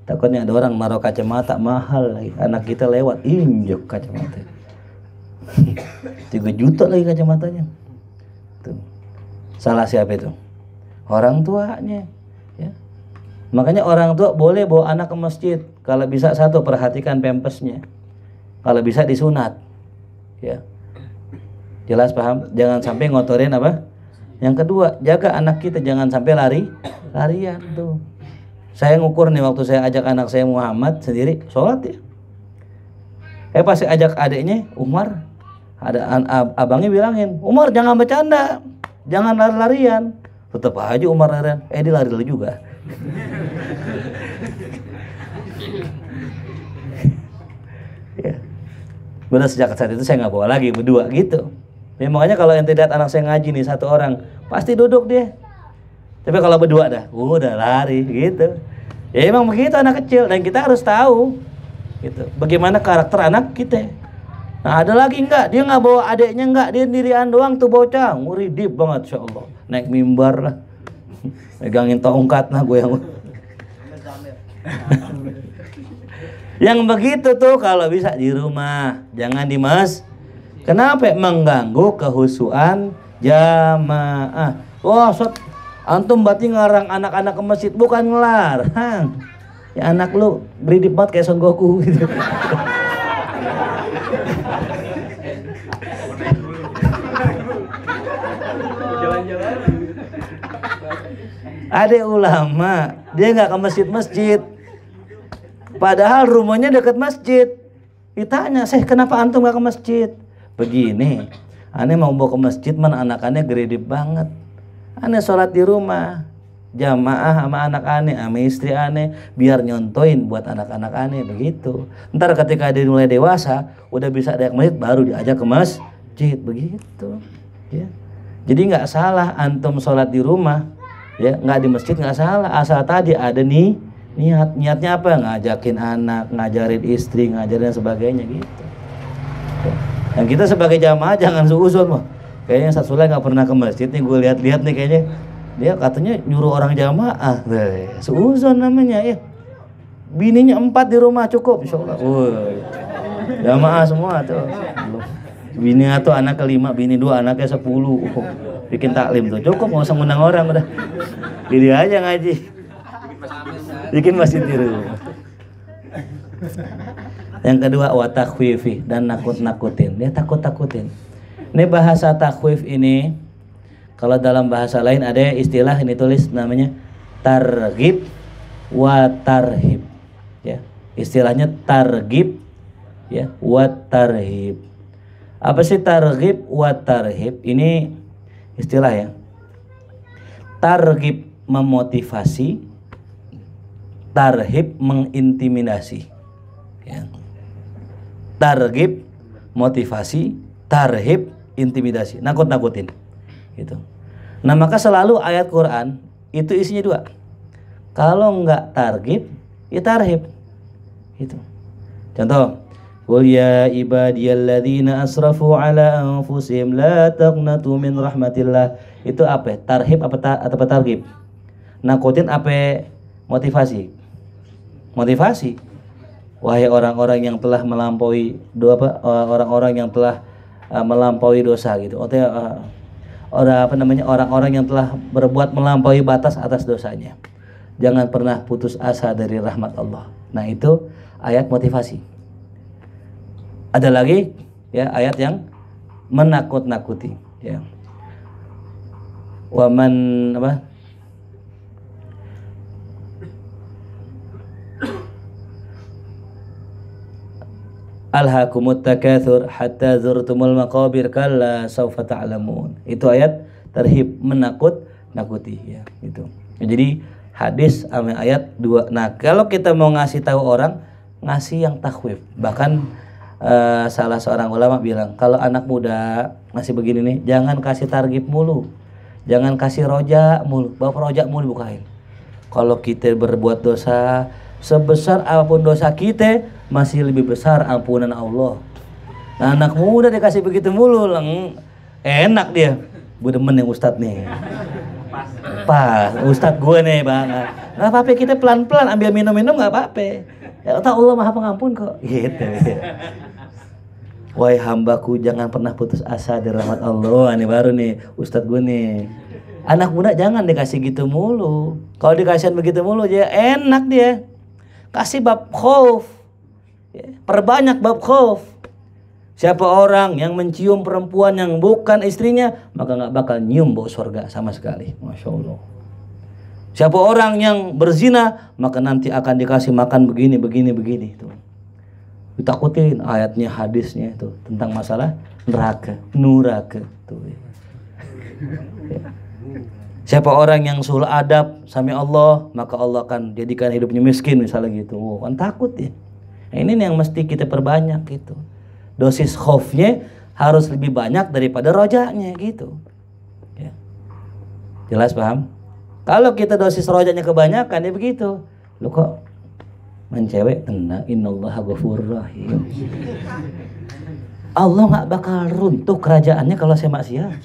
Takutnya ada orang naruh kacamata mahal lagi. Anak kita lewat injek kacamata. 3 juta lagi kacamatanya. Salah siapa itu? Orang tuanya. Ya. Makanya orang tua boleh bawa anak ke masjid. Kalau bisa satu perhatikan pempesnya. Kalau bisa disunat. Ya. Jelas paham? Jangan sampai ngotorin apa? Yang kedua, jaga anak kita jangan sampai lari larian tuh. Saya ngukur nih waktu saya ajak anak saya Muhammad sendiri sholat ya. Eh pasti ajak adiknya Umar, ada ab abangnya bilangin, Umar jangan bercanda, jangan lari-larian. Tetap aja Umar larian, eh dia lari-lari juga. ya. Benar sejak saat itu saya nggak bawa lagi berdua gitu. Ya, makanya kalau ente lihat anak saya ngaji nih satu orang, pasti duduk dia. Tapi kalau berdua dah, udah lari gitu. Ya emang begitu anak kecil dan kita harus tahu gitu. Bagaimana karakter anak kita. Nah ada lagi enggak? Dia nggak bawa adiknya enggak? Dia sendirian doang tuh bocah. Muridip banget, insya Allah. Naik mimbar lah. Megangin tongkat nah gue yang yang begitu tuh kalau bisa di rumah, jangan di mas. Kenapa? Mengganggu kehusuan jamaah. Wah, oh, antum berarti ngarang anak-anak ke masjid bukan ngelarang. Ya anak lu beri banget kayak Son Goku gitu. Ada ulama, dia nggak ke masjid-masjid. Padahal rumahnya dekat masjid. Ditanya, saya kenapa antum nggak ke masjid? Begini, aneh mau bawa ke masjid, mana anak-anaknya gede banget. Aneh sholat di rumah, jamaah sama anak aneh, sama istri aneh, biar nyontoin buat anak-anak aneh begitu. Ntar ketika dia mulai dewasa, udah bisa ada masjid, baru diajak ke masjid begitu. Ya. Jadi nggak salah antum sholat di rumah, ya nggak di masjid nggak salah. Asal tadi ada nih niat. Niatnya apa? Ngajakin anak ngajarin istri ngajarin dan sebagainya gitu. Dan kita sebagai jamaah jangan suuzon mah kayaknya Satsulai nggak pernah ke masjid nih gue lihat-lihat nih kayaknya. Dia katanya nyuruh orang jamaah. Suuzon namanya ya. Bininya empat di rumah cukup insya Allah jamaah semua tuh. Bini atau anak kelima bini dua anaknya sepuluh bikin taklim tuh. Cukup nggak usah ngundang orang udah. Diri aja ngaji. Bikin masjid di rumah. Yang kedua watakhwifi dan nakut-nakutin. Dia takut-takutin. Ini bahasa takhwif ini kalau dalam bahasa lain ada istilah ini tulis namanya targib wa tarhib. Ya istilahnya targib ya wa tarhib. Apa sih targib wa tarhib? Ini istilah ya. Targib memotivasi tarhib mengintimidasi. Ya. targib motivasi tarhib intimidasi. Nakut-nakutin. Gitu. Nah maka selalu ayat Quran itu isinya dua. Kalau nggak targib ya tarhib. Itu contoh Qul ya ibadiyalladzina asrafu ala anfusihim la taqnatu min rahmatillah. Itu apa? Tarhib apa ta, atau tarhib? Nakutin apa motivasi? Motivasi. Wahai orang-orang yang telah melampaui dua apa orang-orang yang telah uh, melampaui dosa gitu. Atau uh, orang apa namanya orang-orang yang telah berbuat melampaui batas atas dosanya. Jangan pernah putus asa dari rahmat Allah. Nah, itu ayat motivasi. Ada lagi ya ayat yang menakut-nakuti ya. Waman apa? Alhaakumut takatsur hatta zurtumul maqabir kalla saufa ta'lamun. Itu ayat terhib menakut nakuti ya itu. Jadi hadis sama ayat dua. Nah, kalau kita mau ngasih tahu orang ngasih yang takwif. Bahkan uh, salah seorang ulama bilang, kalau anak muda masih begini nih, jangan kasih target mulu. Jangan kasih roja mulu. Bapak roja mulu bukain. Kalau kita berbuat dosa sebesar apa pun dosa kita, masih lebih besar ampunan Allah. Nah, anak muda dikasih begitu mulu, leng, enak dia. Gue demen yang ustadz nih. Pas, ustadz gue nih bang. Gak apa-apa kita pelan-pelan ambil minum-minum gak apa-apa. Ya Allah maha pengampun kok. Gitu. Wahai hambaku jangan pernah putus asa dari rahmat Allah. Ini baru nih ustadz gue nih. Anak muda jangan dikasih gitu mulu. Kalau dikasih begitu mulu dia enak dia. Kasih bab khauf Ya, perbanyak bab khauf. Siapa orang yang mencium perempuan yang bukan istrinya, maka nggak bakal nyium bau surga sama sekali. Masya Allah. Siapa orang yang berzina, maka nanti akan dikasih makan begini, begini, begini. Itu. Ditakutin ayatnya, hadisnya itu tentang masalah neraka, nuraka. Tuh. Ya. Siapa orang yang sul adab sami Allah, maka Allah akan jadikan hidupnya miskin misalnya gitu. Oh, kan takut ya. Nah, ini yang mesti kita perbanyak gitu. Dosis khofnya harus lebih banyak daripada rojaknya gitu. Ya. Jelas paham? Kalau kita dosis rojaknya kebanyakan ya begitu. Lu kok mencewek tenang innallaha ghafurur rahim. Allah nggak bakal runtuh kerajaannya kalau saya maksiat.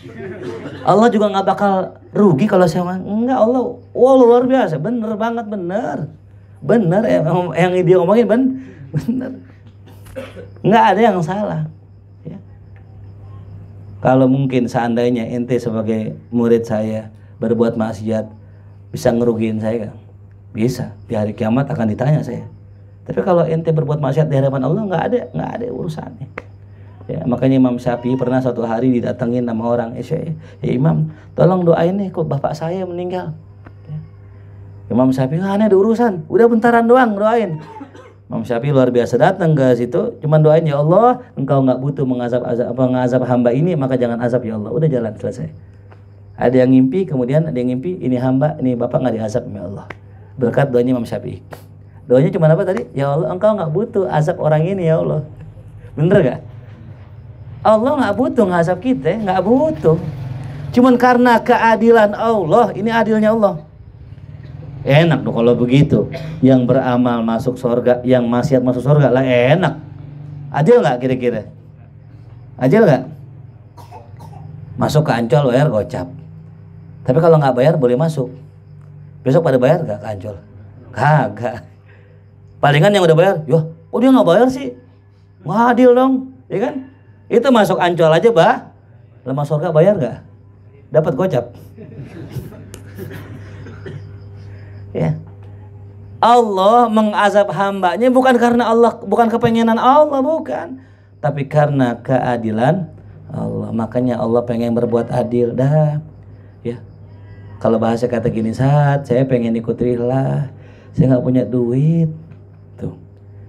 Allah juga nggak bakal rugi kalau saya enggak Allah. Wah luar biasa, bener banget bener, bener yang, yang dia ngomongin ben Benar. Nggak ada yang salah. Ya. Kalau mungkin seandainya ente sebagai murid saya berbuat maksiat bisa ngerugiin saya? Bisa. Di hari kiamat akan ditanya saya. Tapi kalau ente berbuat maksiat di hadapan Allah nggak ada nggak ada urusannya. Ya, makanya Imam Syafi'i pernah suatu hari didatengin nama orang, eh, saya, ya Imam, tolong doain nih kok bapak saya meninggal. Ya. Imam Syafi'i, ah, ada urusan, udah bentaran doang doain. Imam Syafi'i luar biasa datang ke situ, cuman doain ya Allah, engkau nggak butuh mengazab azab mengazab hamba ini, maka jangan azab ya Allah. Udah jalan selesai. Ada yang ngimpi, kemudian ada yang ngimpi, ini hamba, ini bapak nggak diazab ya Allah. Berkat doanya Imam Syafi'i. Doanya cuma apa tadi? Ya Allah, engkau nggak butuh azab orang ini ya Allah. Bener gak? Allah nggak butuh ngazab kita, nggak butuh. Cuman karena keadilan Allah, ini adilnya Allah Enak dong kalau begitu. Yang beramal masuk surga, yang maksiat masuk surga lah enak. Adil nggak kira-kira? Adil nggak? Masuk ke Ancol bayar gocap. Tapi kalau nggak bayar boleh masuk. Besok pada bayar nggak ke Ancol? Kagak. Palingan yang udah bayar, yo, oh dia nggak bayar sih? Nggak adil dong, ya kan? Itu masuk Ancol aja, bah. Lemah surga bayar nggak? Dapat gocap ya Allah mengazab hambanya bukan karena Allah bukan kepengenan Allah bukan tapi karena keadilan Allah makanya Allah pengen berbuat adil dah ya kalau bahasa kata gini saat saya pengen ikut rihlah saya nggak punya duit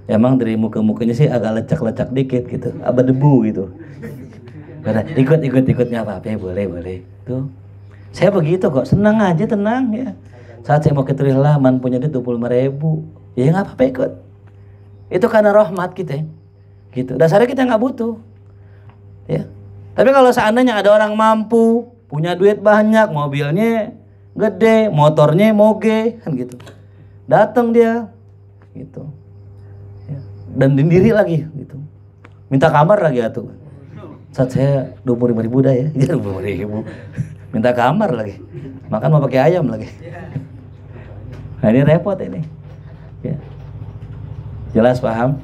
emang dari muka-mukanya sih agak lecak-lecak dikit gitu apa debu gitu Karena ikut ikut ikutnya apa apa boleh boleh tuh saya begitu kok senang aja tenang ya saat saya mau ke Trihlaman punya duit 25 ribu. Ya nggak apa-apa ikut. Itu karena rahmat kita. Gitu. Dasarnya kita nggak butuh. Ya. Tapi kalau seandainya ada orang mampu, punya duit banyak, mobilnya gede, motornya moge, kan gitu. Datang dia, gitu. Dan sendiri lagi, gitu. Minta kamar lagi atuh. Saat saya 25 ribu dah ya, 25 ribu. Minta kamar lagi. Makan mau pakai ayam lagi. Nah ini repot ini. Ya. Jelas paham?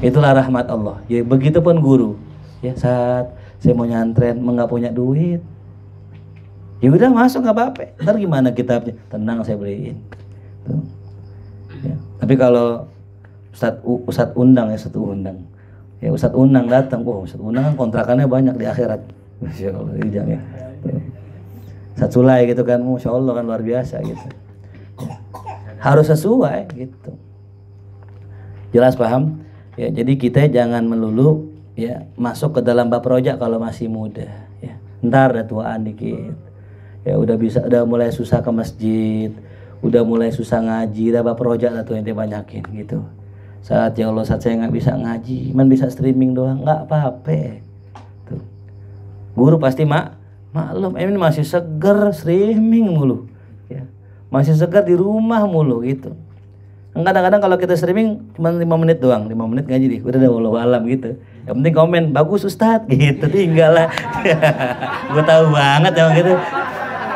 Itulah rahmat Allah. Ya begitupun guru. Ya saat saya mau nyantren nggak punya duit, ya udah masuk nggak apa-apa. Ntar gimana kitabnya? Tenang saya beliin. Tuh. Ya. Tapi kalau Ustadz Ustadz undang ya satu undang. Ya Ustadz undang datang, oh Ustadz undang kan kontrakannya banyak di akhirat. Masya Allah, ya. Ustadz Sulai gitu kan, Masya Allah kan luar biasa gitu. Harus sesuai gitu. Jelas paham? Ya, jadi kita jangan melulu ya masuk ke dalam bab rojak kalau masih muda. Ya, ntar ada tuaan dikit. Ya udah bisa, udah mulai susah ke masjid, udah mulai susah ngaji, udah bab rojak lah tuh yang banyakin gitu saat ya Allah saat saya nggak bisa ngaji man bisa streaming doang nggak apa-apa. Tuh. Guru pasti mak maklum ini masih seger streaming mulu. Ya. Masih seger di rumah mulu gitu. Kadang-kadang kalau kita streaming cuma lima menit doang lima menit ngaji deh udah ada walau alam gitu. Yang penting komen bagus ustad gitu tinggal lah. Gue tahu banget ya gitu.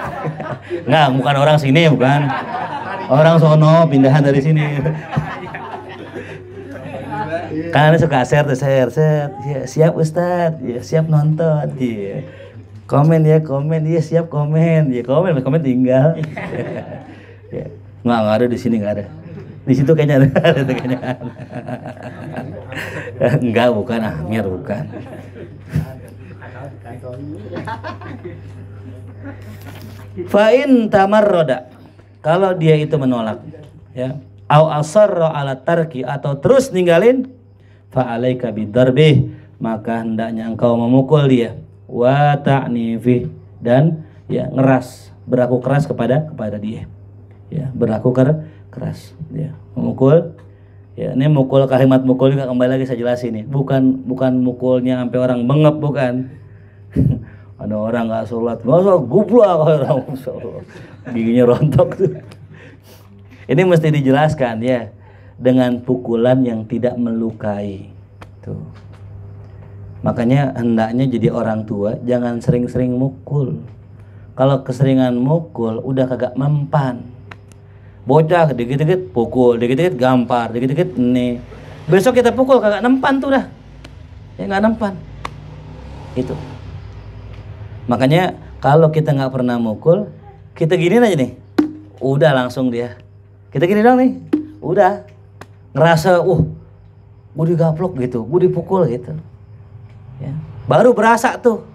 Nggak bukan orang sini bukan. Orang sono pindahan dari sini karena suka share tuh share share. Ya, siap Ustad ya siap nonton. Ya komen ya komen. Ya siap komen. Ya komen komen tinggal. Ya. nggak nggak ada di sini nggak ada. Di situ kayaknya ada, ada kayaknya enggak bukan. Amir bukan. Fa'in tamar roda kalau dia itu menolak ya. Au asarra ala tarki atau terus ninggalin fa alaika bidarbih maka hendaknya engkau memukul dia. Wa ta'nifi dan ya ngeras berlaku keras kepada kepada dia. Ya berlaku ker, keras ya memukul. Ya ini mukul kalimat mukul juga kembali lagi saya jelasin nih. Bukan bukan mukulnya sampai orang bengep bukan. Ada orang nggak sholat nggak sholat gublak orang giginya rontok tuh. Ini mesti dijelaskan ya dengan pukulan yang tidak melukai. Tuh. Makanya hendaknya jadi orang tua jangan sering-sering mukul. Kalau keseringan mukul udah kagak mempan. Bocah dikit-dikit pukul, dikit-dikit gampar, dikit-dikit ini. Besok kita pukul kagak nempan tuh dah. Ya nggak nempan. Itu. Makanya kalau kita nggak pernah mukul, kita gini aja nih. Udah langsung dia kita gini dong nih, udah ngerasa, uh, gue digaplok gitu, gue dipukul gitu. Ya. Baru berasa tuh,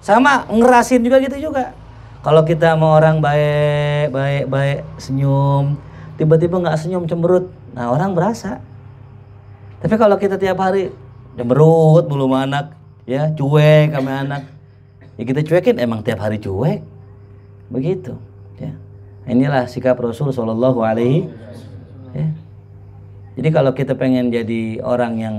sama ngerasin juga gitu juga. Kalau kita mau orang baik, baik, baik, senyum, tiba-tiba nggak senyum cemberut, nah orang berasa. Tapi kalau kita tiap hari cemberut belum anak, ya cuek sama anak, ya kita cuekin emang tiap hari cuek, begitu. Ya. Inilah sikap Rasul Shallallahu Alaihi. Ya. Jadi kalau kita pengen jadi orang yang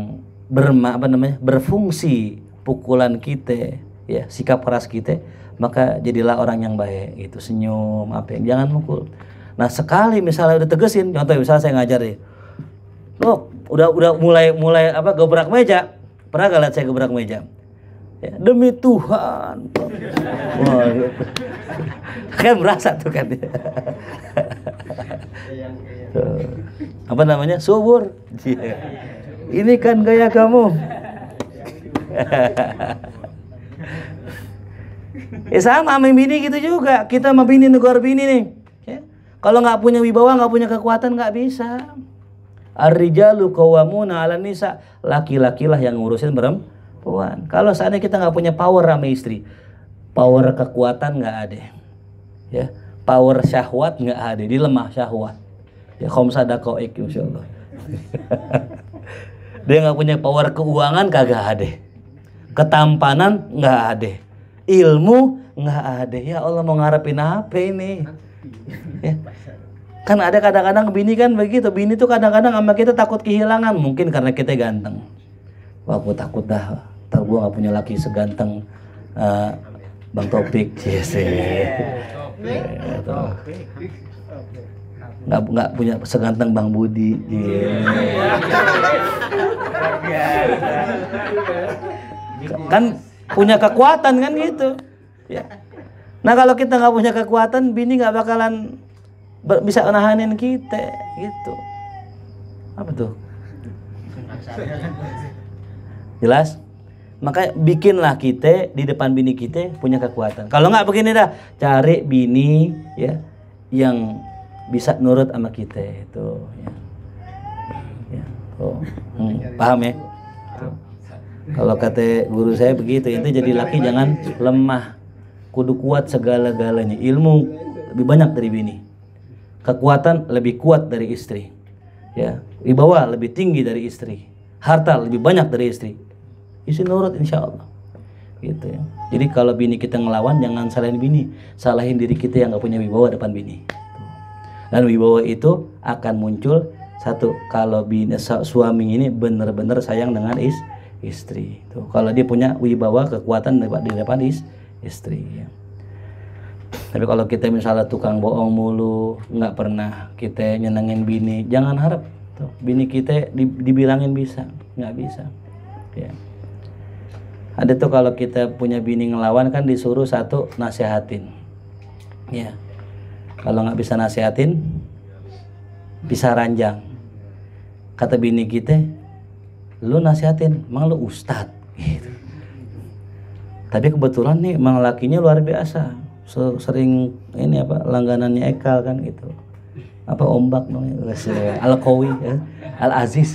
berma apa namanya berfungsi pukulan kita, ya sikap keras kita, maka jadilah orang yang baik gitu senyum apa yang jangan mukul. Nah sekali misalnya udah tegesin, contoh misalnya saya ngajar ya, lo udah udah mulai mulai apa gebrak meja, pernah gak lihat saya gebrak meja? Demi Tuhan. Wah, kan merasa tuh kan. Apa namanya? Subur. Ini kan gaya kamu. ya sama sama bini gitu juga. Kita sama bini negara bini nih. Ya. Kalau nggak punya wibawa, nggak punya kekuatan, nggak bisa. Ar-rijalu qawwamuna 'alan nisa. Laki-lakilah yang ngurusin berem perempuan. Kalau seandainya kita nggak punya power sama istri, power kekuatan nggak ada, ya, power syahwat nggak ada, di lemah syahwat. Ya ik, insya Allah. Dia nggak punya power keuangan kagak ada, ketampanan nggak ada, ilmu nggak ada. Ya Allah mau ngarepin apa ini? Ya. Kan ada kadang-kadang bini kan begitu. Bini tuh kadang-kadang sama kita takut kehilangan. Mungkin karena kita ganteng. Wah, aku takut dah gue gak punya laki seganteng uh, Bang Topik. Yes, nggak nggak punya seganteng Bang Budi. Yeah. kan punya kekuatan kan gitu. Ya. Nah kalau kita nggak punya kekuatan bini nggak bakalan bisa nahanin kita gitu. Apa tuh? Jelas maka bikinlah kita di depan bini kita punya kekuatan. Kalau nggak begini dah, cari bini ya yang bisa nurut sama kita itu. Ya. Tuh. Hmm, paham ya? Kalau kata guru saya begitu, itu jadi laki jangan lemah. Kudu kuat segala-galanya. Ilmu lebih banyak dari bini. Kekuatan lebih kuat dari istri. Ya, wibawa lebih tinggi dari istri. Harta lebih banyak dari istri. Isi nurut insya Allah. Gitu ya. Jadi kalau bini kita ngelawan jangan salahin bini, salahin diri kita yang nggak punya wibawa depan bini. Dan wibawa itu akan muncul satu kalau bini suami ini benar-benar sayang dengan is, istri. Tuh, kalau dia punya wibawa kekuatan di depan is, istri. Ya. Tapi kalau kita misalnya tukang bohong mulu, nggak pernah kita nyenengin bini, jangan harap tuh, bini kita dibilangin bisa, nggak bisa. Ya. Ada tuh kalau kita punya bini ngelawan kan disuruh satu nasihatin. Ya. Kalau nggak bisa nasihatin, bisa ranjang. Kata bini kita, lu nasihatin, emang lu ustad. Gitu. Tapi kebetulan nih emang lakinya luar biasa. Sering ini apa langganannya Ekal kan gitu. Apa ombak namanya? Al Qawi ya. Al Aziz.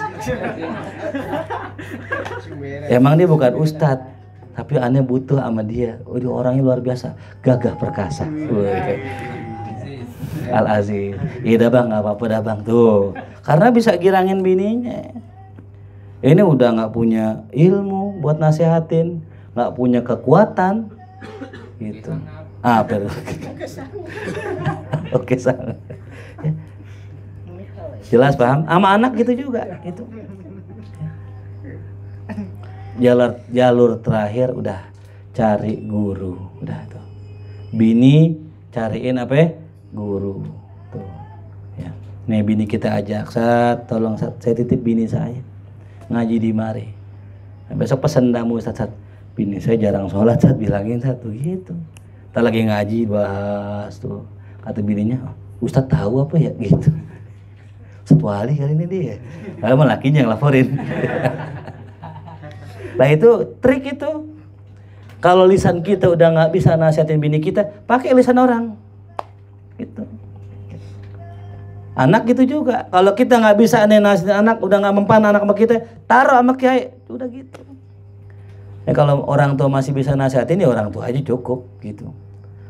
Emang dia bukan ustad, tapi aneh butuh sama dia. Oh, dia orangnya luar biasa, gagah perkasa. Al Aziz. Iya dah bang, nggak apa-apa dah bang tuh. Karena bisa girangin bininya. Ini udah nggak punya ilmu buat nasehatin, nggak punya kekuatan, gitu. Ah, Oke, sama. Jelas paham? Sama anak gitu juga, gitu. Jalur jalur terakhir udah cari guru, udah tuh. Bini cariin apa? Guru. Tuh. Ya. Nih bini kita ajak, "Sat, tolong Sat, saya titip bini saya." Ngaji di mari. Nah, besok pesen damu Sat, Sat. Bini saya jarang sholat, Sat, bilangin satu gitu. Kita lagi ngaji bahas tuh. Kata bininya, Ustadz tahu apa ya gitu. Satu wali kali ini dia. Kalau lakinya yang laporin. nah itu trik itu. Kalau lisan kita udah nggak bisa nasihatin bini kita, pakai lisan orang. Gitu. Anak gitu juga. Kalau kita nggak bisa nih nasihatin anak, udah nggak mempan anak sama kita, taruh sama kiai. Udah gitu. Ya kalau orang tua masih bisa nasihatin ya orang tua aja cukup gitu.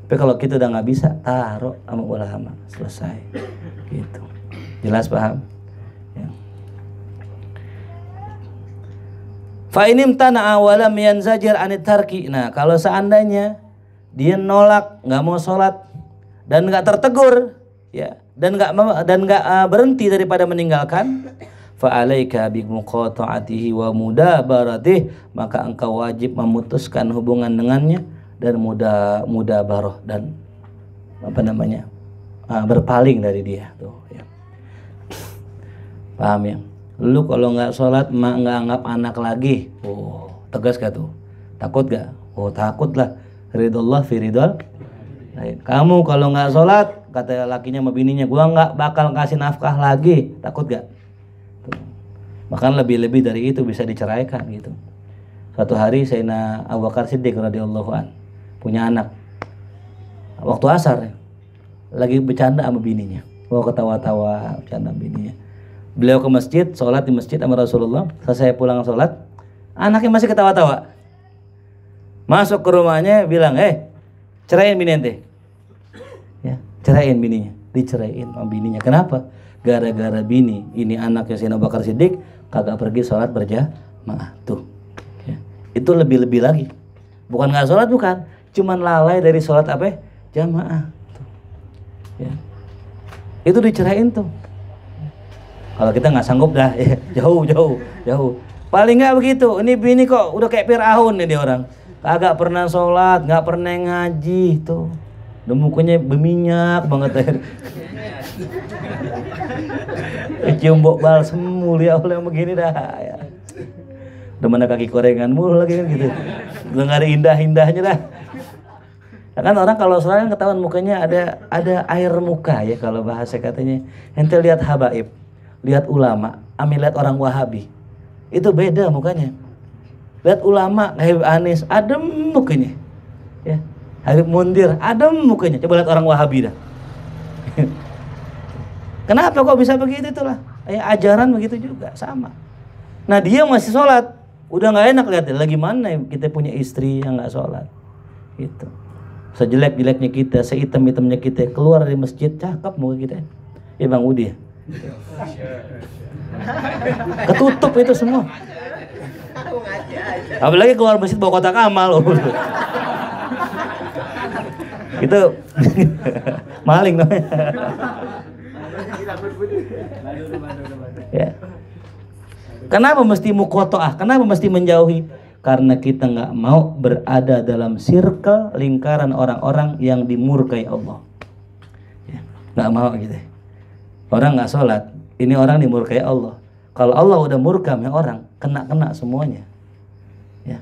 Tapi kalau kita udah nggak bisa, taruh sama ulama selesai. Gitu. Jelas paham? Ya. Fa inim tanah awalam yanzajir anit tarki. Nah, kalau seandainya dia nolak, nggak mau sholat dan nggak tertegur, ya, dan nggak dan nggak uh, berhenti daripada meninggalkan, fa alaika bi muqata'atihi wa mudabaratih, maka engkau wajib memutuskan hubungan dengannya dan mudah baroh dan apa namanya uh, berpaling dari dia tuh ya. Paham ya? Lu kalau nggak sholat mak nggak anggap anak lagi. Oh tegas gak tuh? Takut gak oh takut lah. Ridullah fi ridol kamu kalau nggak sholat kata lakinya sama bininya gua nggak bakal kasih nafkah lagi. Takut gak tuh. bahkan lebih-lebih dari itu bisa diceraikan gitu. Suatu hari Sayyidina Abu Bakar Siddiq radhiyallahu an punya anak. Waktu asar lagi bercanda sama bininya. Mau ketawa-tawa bercanda bininya beliau ke masjid sholat di masjid sama Rasulullah. Selesai pulang sholat anaknya masih ketawa-tawa. Masuk ke rumahnya bilang eh ceraiin bini ente. Ya ceraiin bininya. Diceraiin sama bininya. Kenapa? Gara-gara bini ini anaknya Sayyidina Bakar Siddiq kagak pergi sholat berjamaah. Tuh. Ya. itu lebih-lebih lagi. Bukan nggak sholat bukan. Cuman lalai dari sholat apa jamaah. Tuh. ya. Itu dicerain tuh kalau kita nggak sanggup dah. Ya, jauh jauh jauh. Paling nggak begitu. Ini bini kok udah kayak Fir'aun nih dia orang. Kagak pernah sholat nggak pernah ngaji tuh. Udah mukanya berminyak banget. Ya cium bok balsem mulia oleh begini dah ya. udah mana kaki korengan mulu lagi kan gitu. Udah nggak ada indah-indahnya dah. Ya kan orang kalau sholat kan ketahuan mukanya ada ada air muka ya kalau bahasa katanya. Ente lihat habaib, lihat ulama, ambil lihat orang wahabi. Itu beda mukanya. Lihat ulama Habib Anis, adem mukanya. Ya. Habib Mundir, adem mukanya. Coba lihat orang wahabi dah. Kenapa kok bisa begitu itulah? eh, ajaran begitu juga sama nah dia masih sholat udah nggak enak lihat lagi mana kita punya istri yang nggak sholat gitu sejelek-jeleknya kita sehitam-hitamnya kita keluar dari masjid cakep muka kita ya bang Udi? Ketutup itu semua. Apalagi keluar masjid bawa kotak amal. Itu maling namanya. Ya. Kenapa mesti mukotoah? Kenapa mesti menjauhi? Karena kita nggak mau berada dalam circle lingkaran orang-orang yang dimurkai Allah. Ya, nggak mau gitu orang nggak sholat ini orang dimurkai Allah. Kalau Allah udah murka sama orang kena kena semuanya. Ya.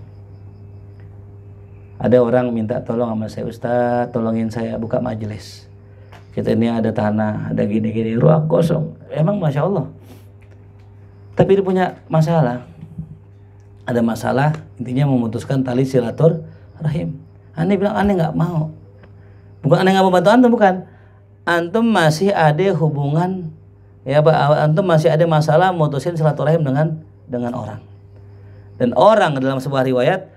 Ada orang minta tolong sama saya Ustaz tolongin saya buka majelis. Kita ini ada tanah ada gini-gini ruang kosong. Emang masya Allah. Tapi dia punya masalah. Ada masalah intinya memutuskan tali silatur rahim aneh bilang aneh nggak mau. Bukan aneh nggak mau bantu antum bukan antum masih ada hubungan ya antum masih ada masalah memutuskan silaturahim dengan dengan orang dan orang dalam sebuah riwayat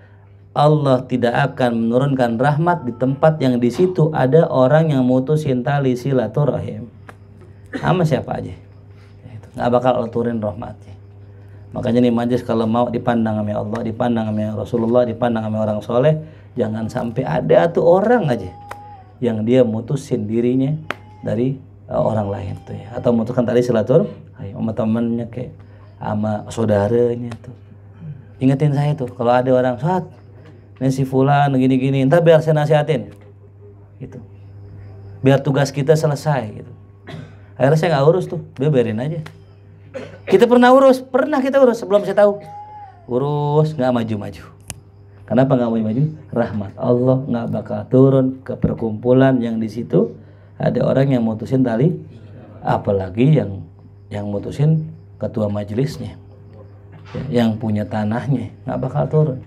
Allah tidak akan menurunkan rahmat di tempat yang di situ ada orang yang mutusin tali silaturahim. Sama siapa aja. Itu nggak bakal Allah turun rahmatnya. Makanya nih majlis kalau mau dipandang sama Allah, dipandang sama Rasulullah, dipandang sama orang soleh, jangan sampai ada tuh orang aja yang dia mutusin dirinya dari uh, orang lain tuh ya. Atau mutuskan tali silaturahim sama temennya kayak sama saudaranya tuh. Ingetin saya tuh kalau ada orang saat ini si fulan gini-gini entar biar saya nasihatin. Gitu. Biar tugas kita selesai gitu. Akhirnya saya nggak urus tuh biarin aja. Kita pernah urus pernah kita urus sebelum saya tahu. Urus nggak maju-maju. Kenapa nggak maju-maju? Rahmat Allah nggak bakal turun ke perkumpulan yang di situ ada orang yang mutusin tali apalagi yang yang mutusin ketua majelisnya yang punya tanahnya nggak bakal turun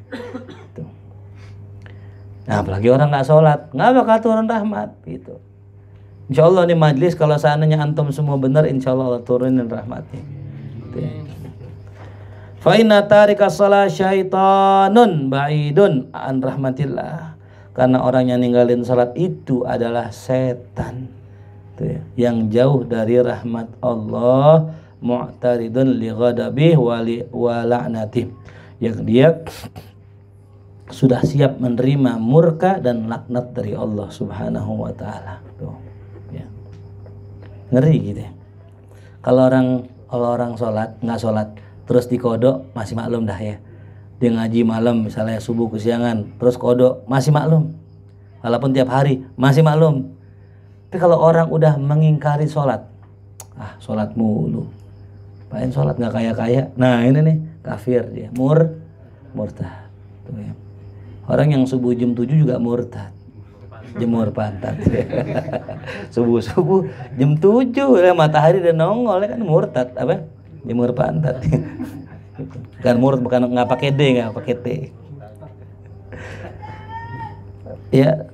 Nah apalagi orang nggak sholat, nggak bakal turun rahmat gitu. Insya Allah nih majlis kalau seandainya antum semua benar, insya Allah Allah turunin rahmatnya. Gitu ya. Fa'inna tarika salah syaitanun ba'idun an rahmatillah. Karena orang yang ninggalin salat itu adalah setan. Gitu ya. Yang jauh dari rahmat Allah mu'taridun li ghadabih wa la'natih. Yang dia sudah siap menerima murka dan laknat dari Allah Subhanahu wa taala. Tuh. Ya. Ngeri gitu ya. Kalau orang kalau orang sholat nggak sholat terus dikodok masih maklum dah ya. Dia ngaji malam misalnya subuh kesiangan terus kodok masih maklum. Walaupun tiap hari masih maklum. Tapi kalau orang udah mengingkari sholat, ah sholat mulu, paling sholat nggak kaya kaya. Nah ini nih kafir dia, mur, murtad. Ya. Orang yang subuh jam 7 juga murtad. Jemur pantat. Subuh-subuh jam 7 ya, matahari udah nongol ya kan murtad apa? Jemur pantat. kan murtad bukan nggak pakai D nggak pakai T. ya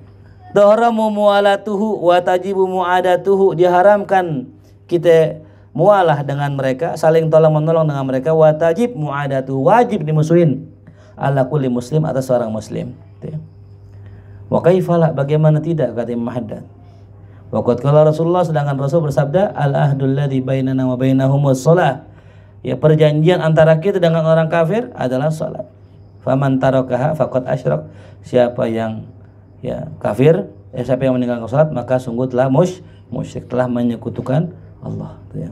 Dohramu mu'alatuhu wa tajibu mu'adatuhu diharamkan kita mualah dengan mereka saling tolong menolong dengan mereka wa tajib mu'adatuhu wajib dimusuhin ala kulli muslim atas seorang muslim. Gitu ya. Wa kaifala bagaimana tidak kata Imam Haddad. Waqad kala Rasulullah sedangkan Rasul bersabda al ahdul ladzi bainana wa bainahumus shalah. Ya perjanjian antara kita dengan orang kafir adalah salat. Faman tarakaha faqad asyrak. Siapa yang ya kafir, ya siapa yang meninggalkan salat maka sungguh telah musyrik, musyrik telah menyekutukan Allah. Itu ya.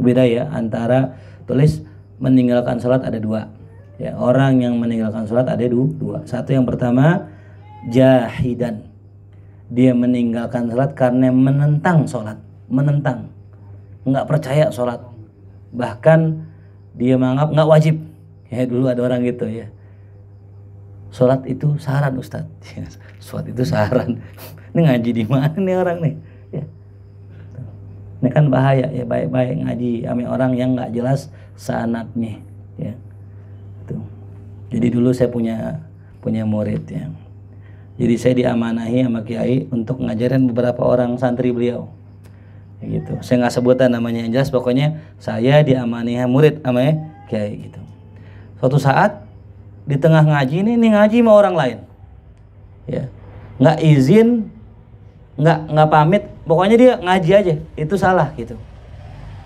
beda ya antara tulis meninggalkan sholat ada dua ya orang yang meninggalkan sholat ada dua satu yang pertama jahidan dia meninggalkan sholat karena menentang sholat menentang. Nggak percaya sholat bahkan dia menganggap nggak wajib. Ya dulu ada orang gitu ya. Sholat itu saran ustadz sholat itu saran. Ini ngaji di mana nih orang nih? Ini kan bahaya ya. Baik-baik ngaji ame orang yang nggak jelas sanatnya ya. Tuh. Jadi dulu saya punya punya murid ya. Jadi saya diamanahi sama Kiai untuk ngajarin beberapa orang santri beliau. Gitu. Saya nggak sebutan namanya yang jelas pokoknya saya diamanahi murid sama Kiai gitu. Suatu saat di tengah ngaji ini, ini ngaji sama orang lain. Ya. Nggak izin, nggak nggak pamit, pokoknya dia ngaji aja. Itu salah gitu.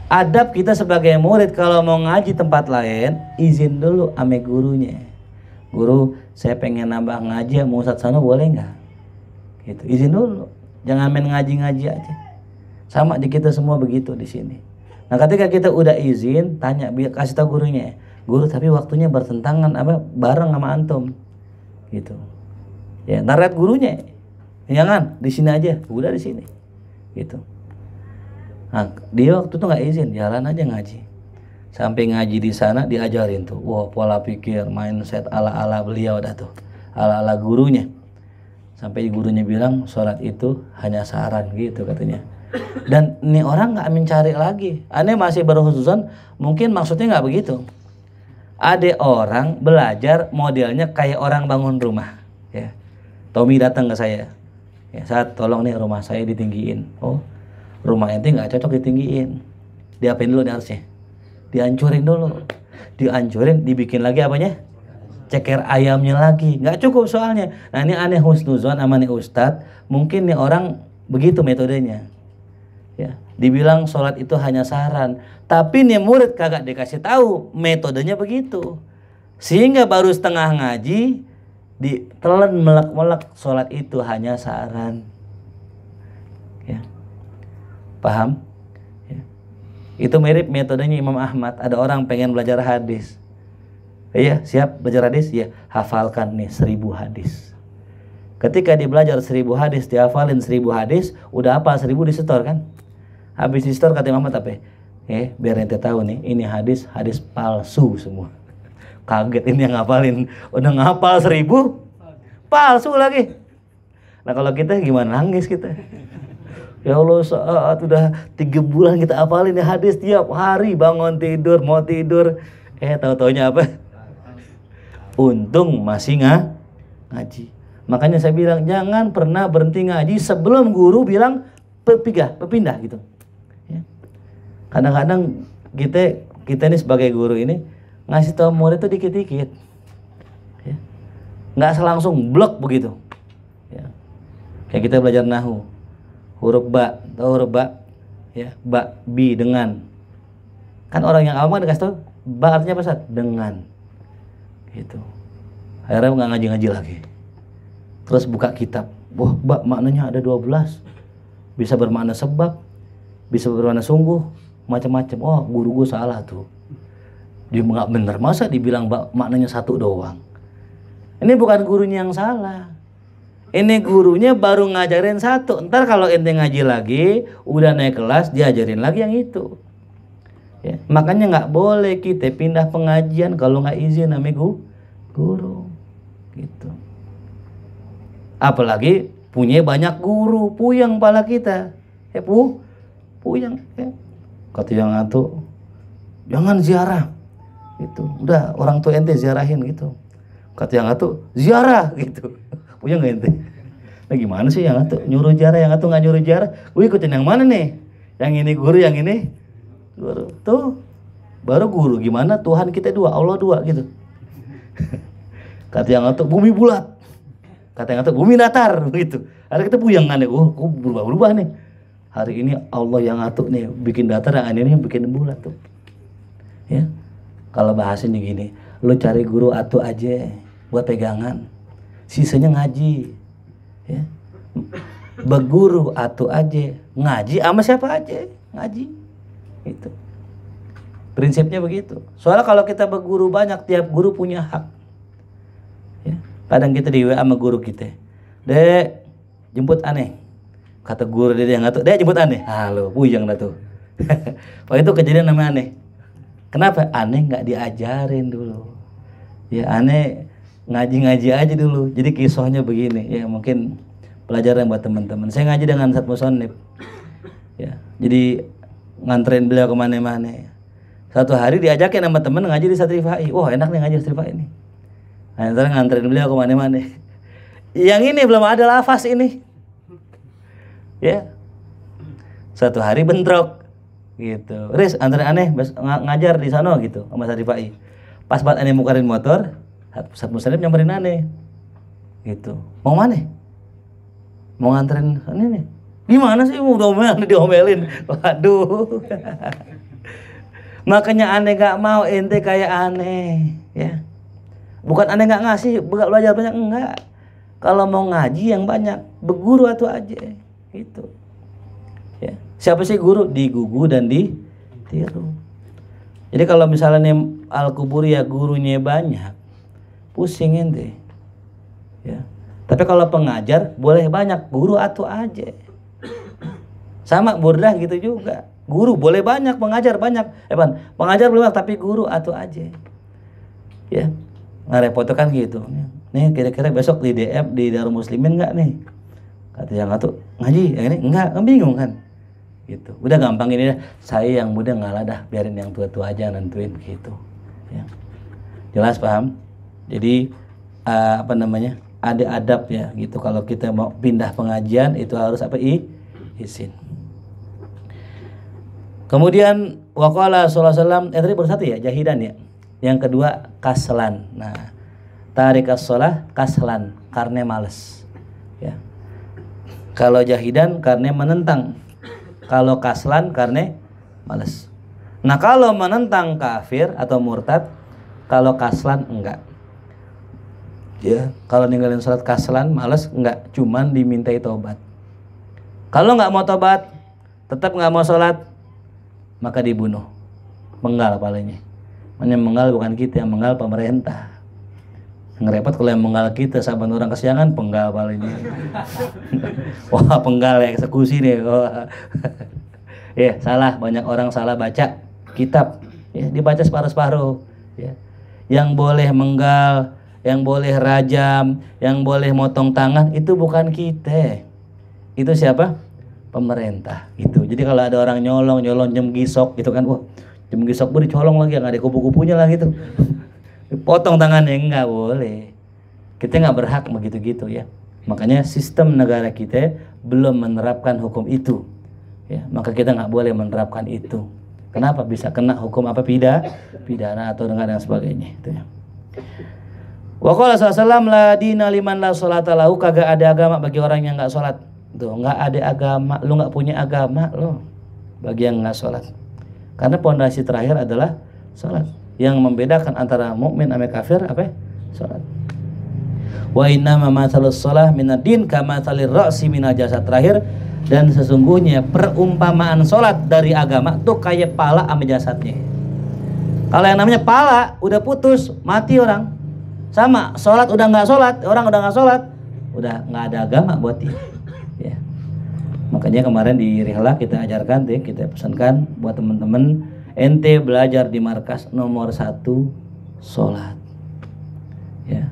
Adab kita sebagai murid kalau mau ngaji tempat lain, izin dulu ame gurunya guru saya pengen nambah ngaji mau Ustadz Sano boleh nggak? Gitu. Izin dulu. Jangan main ngaji-ngaji aja. Sama di kita semua begitu di sini. Nah ketika kita udah izin tanya biar kasih tahu gurunya guru tapi waktunya bertentangan apa bareng sama antum. Gitu. Ya naret gurunya. Jangan di sini aja. Udah di sini. Gitu. Nah dia waktu itu nggak izin jalan aja ngaji sampai ngaji di sana diajarin tuh. Wah pola pikir mindset ala ala beliau dah tuh. Ala ala gurunya. Sampai gurunya bilang sholat itu hanya saran gitu katanya. Dan ini orang nggak mencari lagi. Aneh masih berhususan mungkin maksudnya nggak begitu. Ada orang belajar modelnya kayak orang bangun rumah ya. Tommy datang ke saya. Ya saat tolong nih rumah saya ditinggiin. Oh rumah ente nggak cocok ditinggiin. Diapain dulu nih harusnya dihancurin dulu. Dihancurin dibikin lagi apanya? Ceker ayamnya lagi. Nggak cukup soalnya. Nah ini aneh husnuzon sama nih ustad mungkin nih orang begitu metodenya. Ya dibilang sholat itu hanya saran. Tapi nih murid kagak dikasih tahu metodenya begitu. Sehingga baru setengah ngaji ditelan melek-melek sholat itu hanya saran. Ya. Paham itu mirip metodenya Imam Ahmad. Ada orang pengen belajar hadis. Iya, siap belajar hadis? Ya, hafalkan nih seribu hadis. Ketika dia belajar seribu hadis, dihafalin seribu hadis, udah apa seribu disetor kan? Habis disetor kata Imam Ahmad apa? Eh, biar ente tahu nih, ini hadis hadis palsu semua. Kaget ini yang ngapalin, udah ngapal seribu, palsu lagi. Nah kalau kita gimana nangis kita? Ya Allah saat udah tiga bulan kita apalin ya hadis tiap hari bangun tidur mau tidur eh tahu taunya apa? Untung masih nggak ngaji. Makanya saya bilang jangan pernah berhenti ngaji sebelum guru bilang berpindah, berpindah gitu. Ya. Kadang-kadang kita kita ini sebagai guru ini ngasih tahu murid itu dikit-dikit. Ya. Nggak selangsung blok begitu. Ya. Kayak kita belajar nahu huruf ba. Tahu huruf ba? Ya ba bi dengan. Kan orang yang awam kan dikasih tahu ba artinya apa dengan. Gitu. Akhirnya nggak ngaji-ngaji lagi. Terus buka kitab. Wah ba maknanya ada 12 bisa bermakna sebab bisa bermakna sungguh macam-macam. Oh guru gue salah tuh. Dia nggak bener. Masa dibilang ba maknanya satu doang? Ini bukan gurunya yang salah ini gurunya baru ngajarin satu. Ntar kalau ente ngaji lagi, udah naik kelas, diajarin lagi yang itu. Ya, makanya nggak boleh kita pindah pengajian kalau nggak izin namanya guru. Gitu. Apalagi punya banyak guru, puyang pala kita. Ya pu, puyang. Ya. Kata yang itu, jangan ziarah. Itu, udah orang tua ente ziarahin gitu. Kata yang itu, ziarah gitu punya nggak ente nah gimana sih yang itu? Nyuruh jarah yang itu nggak nyuruh jarah gue ikutin yang mana nih? Yang ini guru yang ini guru. Tuh baru guru. Gimana? Tuhan kita dua Allah dua gitu. Kata yang itu bumi bulat. Kata yang itu bumi datar begitu. Ada kita puyang kan oh kok berubah berubah nih. Hari ini Allah yang ngatur nih bikin datar yang ini bikin bulat tuh. Ya. Kalau bahasin gini lu cari guru atu aja buat pegangan sisanya ngaji ya. Beguru atau aja ngaji sama siapa aja ngaji itu prinsipnya begitu. Soalnya kalau kita berguru banyak tiap guru punya hak ya. Kadang kita di WA sama guru kita dek jemput aneh. Kata guru dia yang ngatur dek jemput aneh. Halo puyang dah tuh. Oh itu kejadian namanya aneh. Kenapa? Aneh nggak diajarin dulu. Ya aneh ngaji-ngaji aja dulu. Jadi kisahnya begini, ya mungkin pelajaran buat teman-teman. Saya ngaji dengan Sat Musonib. Ya, jadi nganterin beliau ke mana-mana. Satu hari diajakin sama temen ngaji di Satrifai. Wah enak nih ngaji Satrifai ini. Nah, nganterin beliau ke mana-mana. Yang ini belum ada lafaz ini. Ya. Satu hari bentrok gitu. Riz antara aneh ngajar di sana gitu sama Sari Pai. Pas buat aneh mukarin motor, Ustaz Muslim nyamperin aneh. Gitu. Mau mana? Mau nganterin ini nih. Gimana sih mau diomelin diomelin. Waduh. Makanya aneh gak mau ente kayak aneh ya. Bukan aneh gak ngasih be- belajar banyak enggak. Kalau mau ngaji yang banyak, berguru atau aja gitu. Ya. Siapa sih guru? Digugu dan ditiru. Jadi kalau misalnya al kubur ya gurunya banyak, pusing ente. Ya. Tapi kalau pengajar boleh banyak, guru atau aja. Sama burdah gitu juga. Guru boleh banyak, pengajar banyak. Eh, Pan, pengajar boleh banyak, tapi guru atau aja. Ya. Nggak kan gitu. Nih kira-kira besok di DM di Darul Muslimin nggak nih? Kata yang satu ngaji, yang ini enggak, kan bingung kan? Gitu. Udah gampang ini dah. Saya yang muda ngalah dah, biarin yang tua-tua aja nentuin gitu. Ya. Jelas paham? Jadi eh, apa namanya? Ada adab ya gitu. Kalau kita mau pindah pengajian itu harus apa? I, izin. Kemudian waqala sallallahu alaihi wasallam eh satu ya jahidan ya. Yang kedua kaslan. Nah, tarik as-shalah kaslan karena males. Ya. Kalau jahidan karena menentang. Kalau kaslan karena males. Nah, kalau menentang kafir atau murtad, kalau kaslan enggak. Ya, kalau ninggalin sholat kaslan males enggak, cuman dimintai tobat. Kalau nggak mau tobat, tetap nggak mau sholat, maka dibunuh. Menggal palanya. Yang menggal bukan kita, yang menggal pemerintah. Yang repot kalau yang menggal kita, saban orang kesiangan, penggal palanya. Wah, penggal ya, eksekusi nih. Wah. ya, salah. Banyak orang salah baca kitab. Ya, dibaca separuh-separuh. Ya. Yang boleh menggal, yang boleh rajam, yang boleh motong tangan, itu bukan kita. Itu siapa? Pemerintah. Gitu. Jadi kalau ada orang nyolong, nyolong jam gisok gitu kan, wah jam gisok gue dicolong lagi, yang ada kupu-kupunya lah gitu. Potong tangannya enggak boleh. Kita nggak berhak begitu gitu ya. Makanya sistem negara kita belum menerapkan hukum itu. Ya, maka kita nggak boleh menerapkan itu. Kenapa bisa kena hukum apa pida, pidana atau dengan yang sebagainya itu ya. Wa qala sallallahu la dina liman la sholata lahu kagak ada agama bagi orang yang nggak sholat. Tuh, nggak ada agama, lu nggak punya agama lo bagi yang nggak sholat. Karena pondasi terakhir adalah sholat. Yang membedakan antara mukmin sama kafir apa? ya? Sholat. Wa inna ma mathalus shalah minad din kama thalir ra'si minal jasad terakhir dan sesungguhnya perumpamaan sholat dari agama tuh kayak pala sama jasadnya. Kalau yang namanya pala udah putus, mati orang. Sama, sholat udah nggak sholat, orang udah nggak sholat, udah nggak ada agama buat dia. Ya. Makanya kemarin di Rihla kita ajarkan deh, kita pesankan buat teman-teman ente belajar di markas nomor satu sholat. Ya.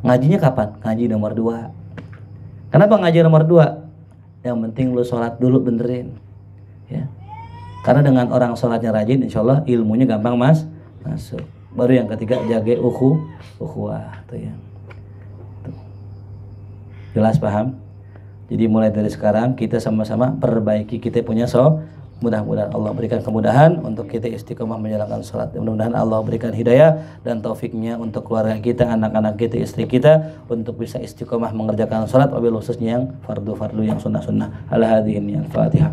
Ngajinya kapan? Ngaji nomor dua. Kenapa ngaji nomor dua? Yang penting lu sholat dulu benerin. Ya. Karena dengan orang sholatnya rajin, insya Allah ilmunya gampang mas masuk. Baru yang ketiga jaga ukhu, ukhuwah tuh ya. Tuh. Jelas paham? Jadi mulai dari sekarang kita sama-sama perbaiki kita punya so mudah-mudahan Allah berikan kemudahan untuk kita istiqomah menjalankan sholat mudah-mudahan Allah berikan hidayah dan taufiknya untuk keluarga kita anak-anak kita istri kita untuk bisa istiqomah mengerjakan sholat wabil khususnya yang fardu-fardu yang sunnah-sunnah ala hadhihi al-fatihah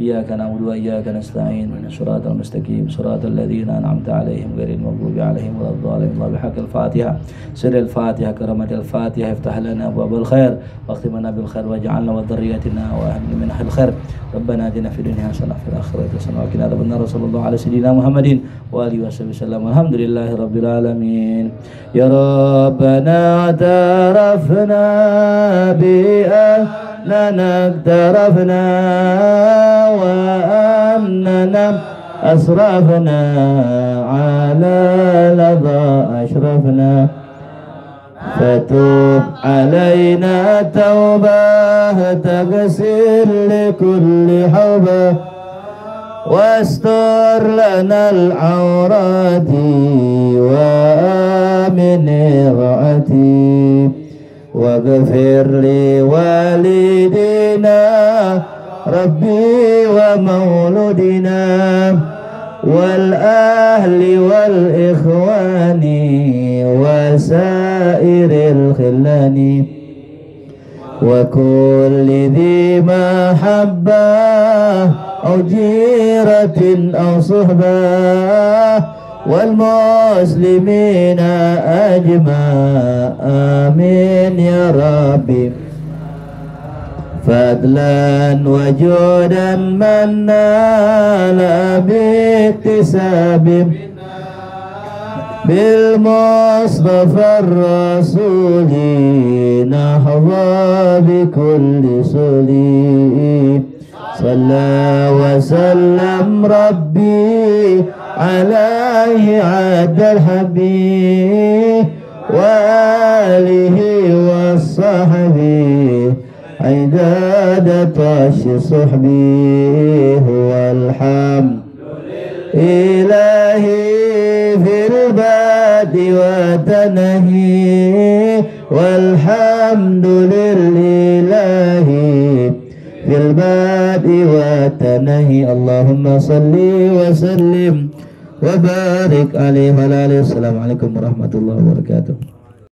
إياك نعبد وإياك نستعين. من الصراط المستقيم. صراط الذين أنعمت عليهم غير المغضوب عليهم ولا الضالين. الله بحق الفاتحة. سر الفاتحة. كرمة الفاتحة. افتح لنا أبواب الخير. واختم لنا بالخير. واجعلنا وذريتنا وأهلنا من أهل الخير. ربنا آتنا في الدنيا حسنة وفي الآخرة حسنة وقنا عذاب النار. صلى الله على سيدنا محمد وآله وصحبه وسلم. والحمد لله رب العالمين. يا ربنا اعترفنا بأننا اقترفنا وأننا أسرفنا على لظى أشرفنا. فتوب علينا توبة تغسل لكل حوبة. واستر لنا العورات وآمن رعتي واغفر لوالدينا ربي ومولودنا والأهل والإخوان وسائر الخلان. وكل ذي محبة أو جيرة أو صحبة والمسلمين أجمع آمين يا ربي. فضلا وجودا من نال باكتساب بالمصطفى الرسول نحظى بكل سليم. صلى وسلم ربي عليه عد الحبيب وآله وصحبه عداد طاش صحبي هو الحمد إلهي في الباد وتنهي والحمد لله في الباد وتنهي اللهم صل وسلم وبارك عليه وعلى آله. السلام عليكم ورحمة الله وبركاته.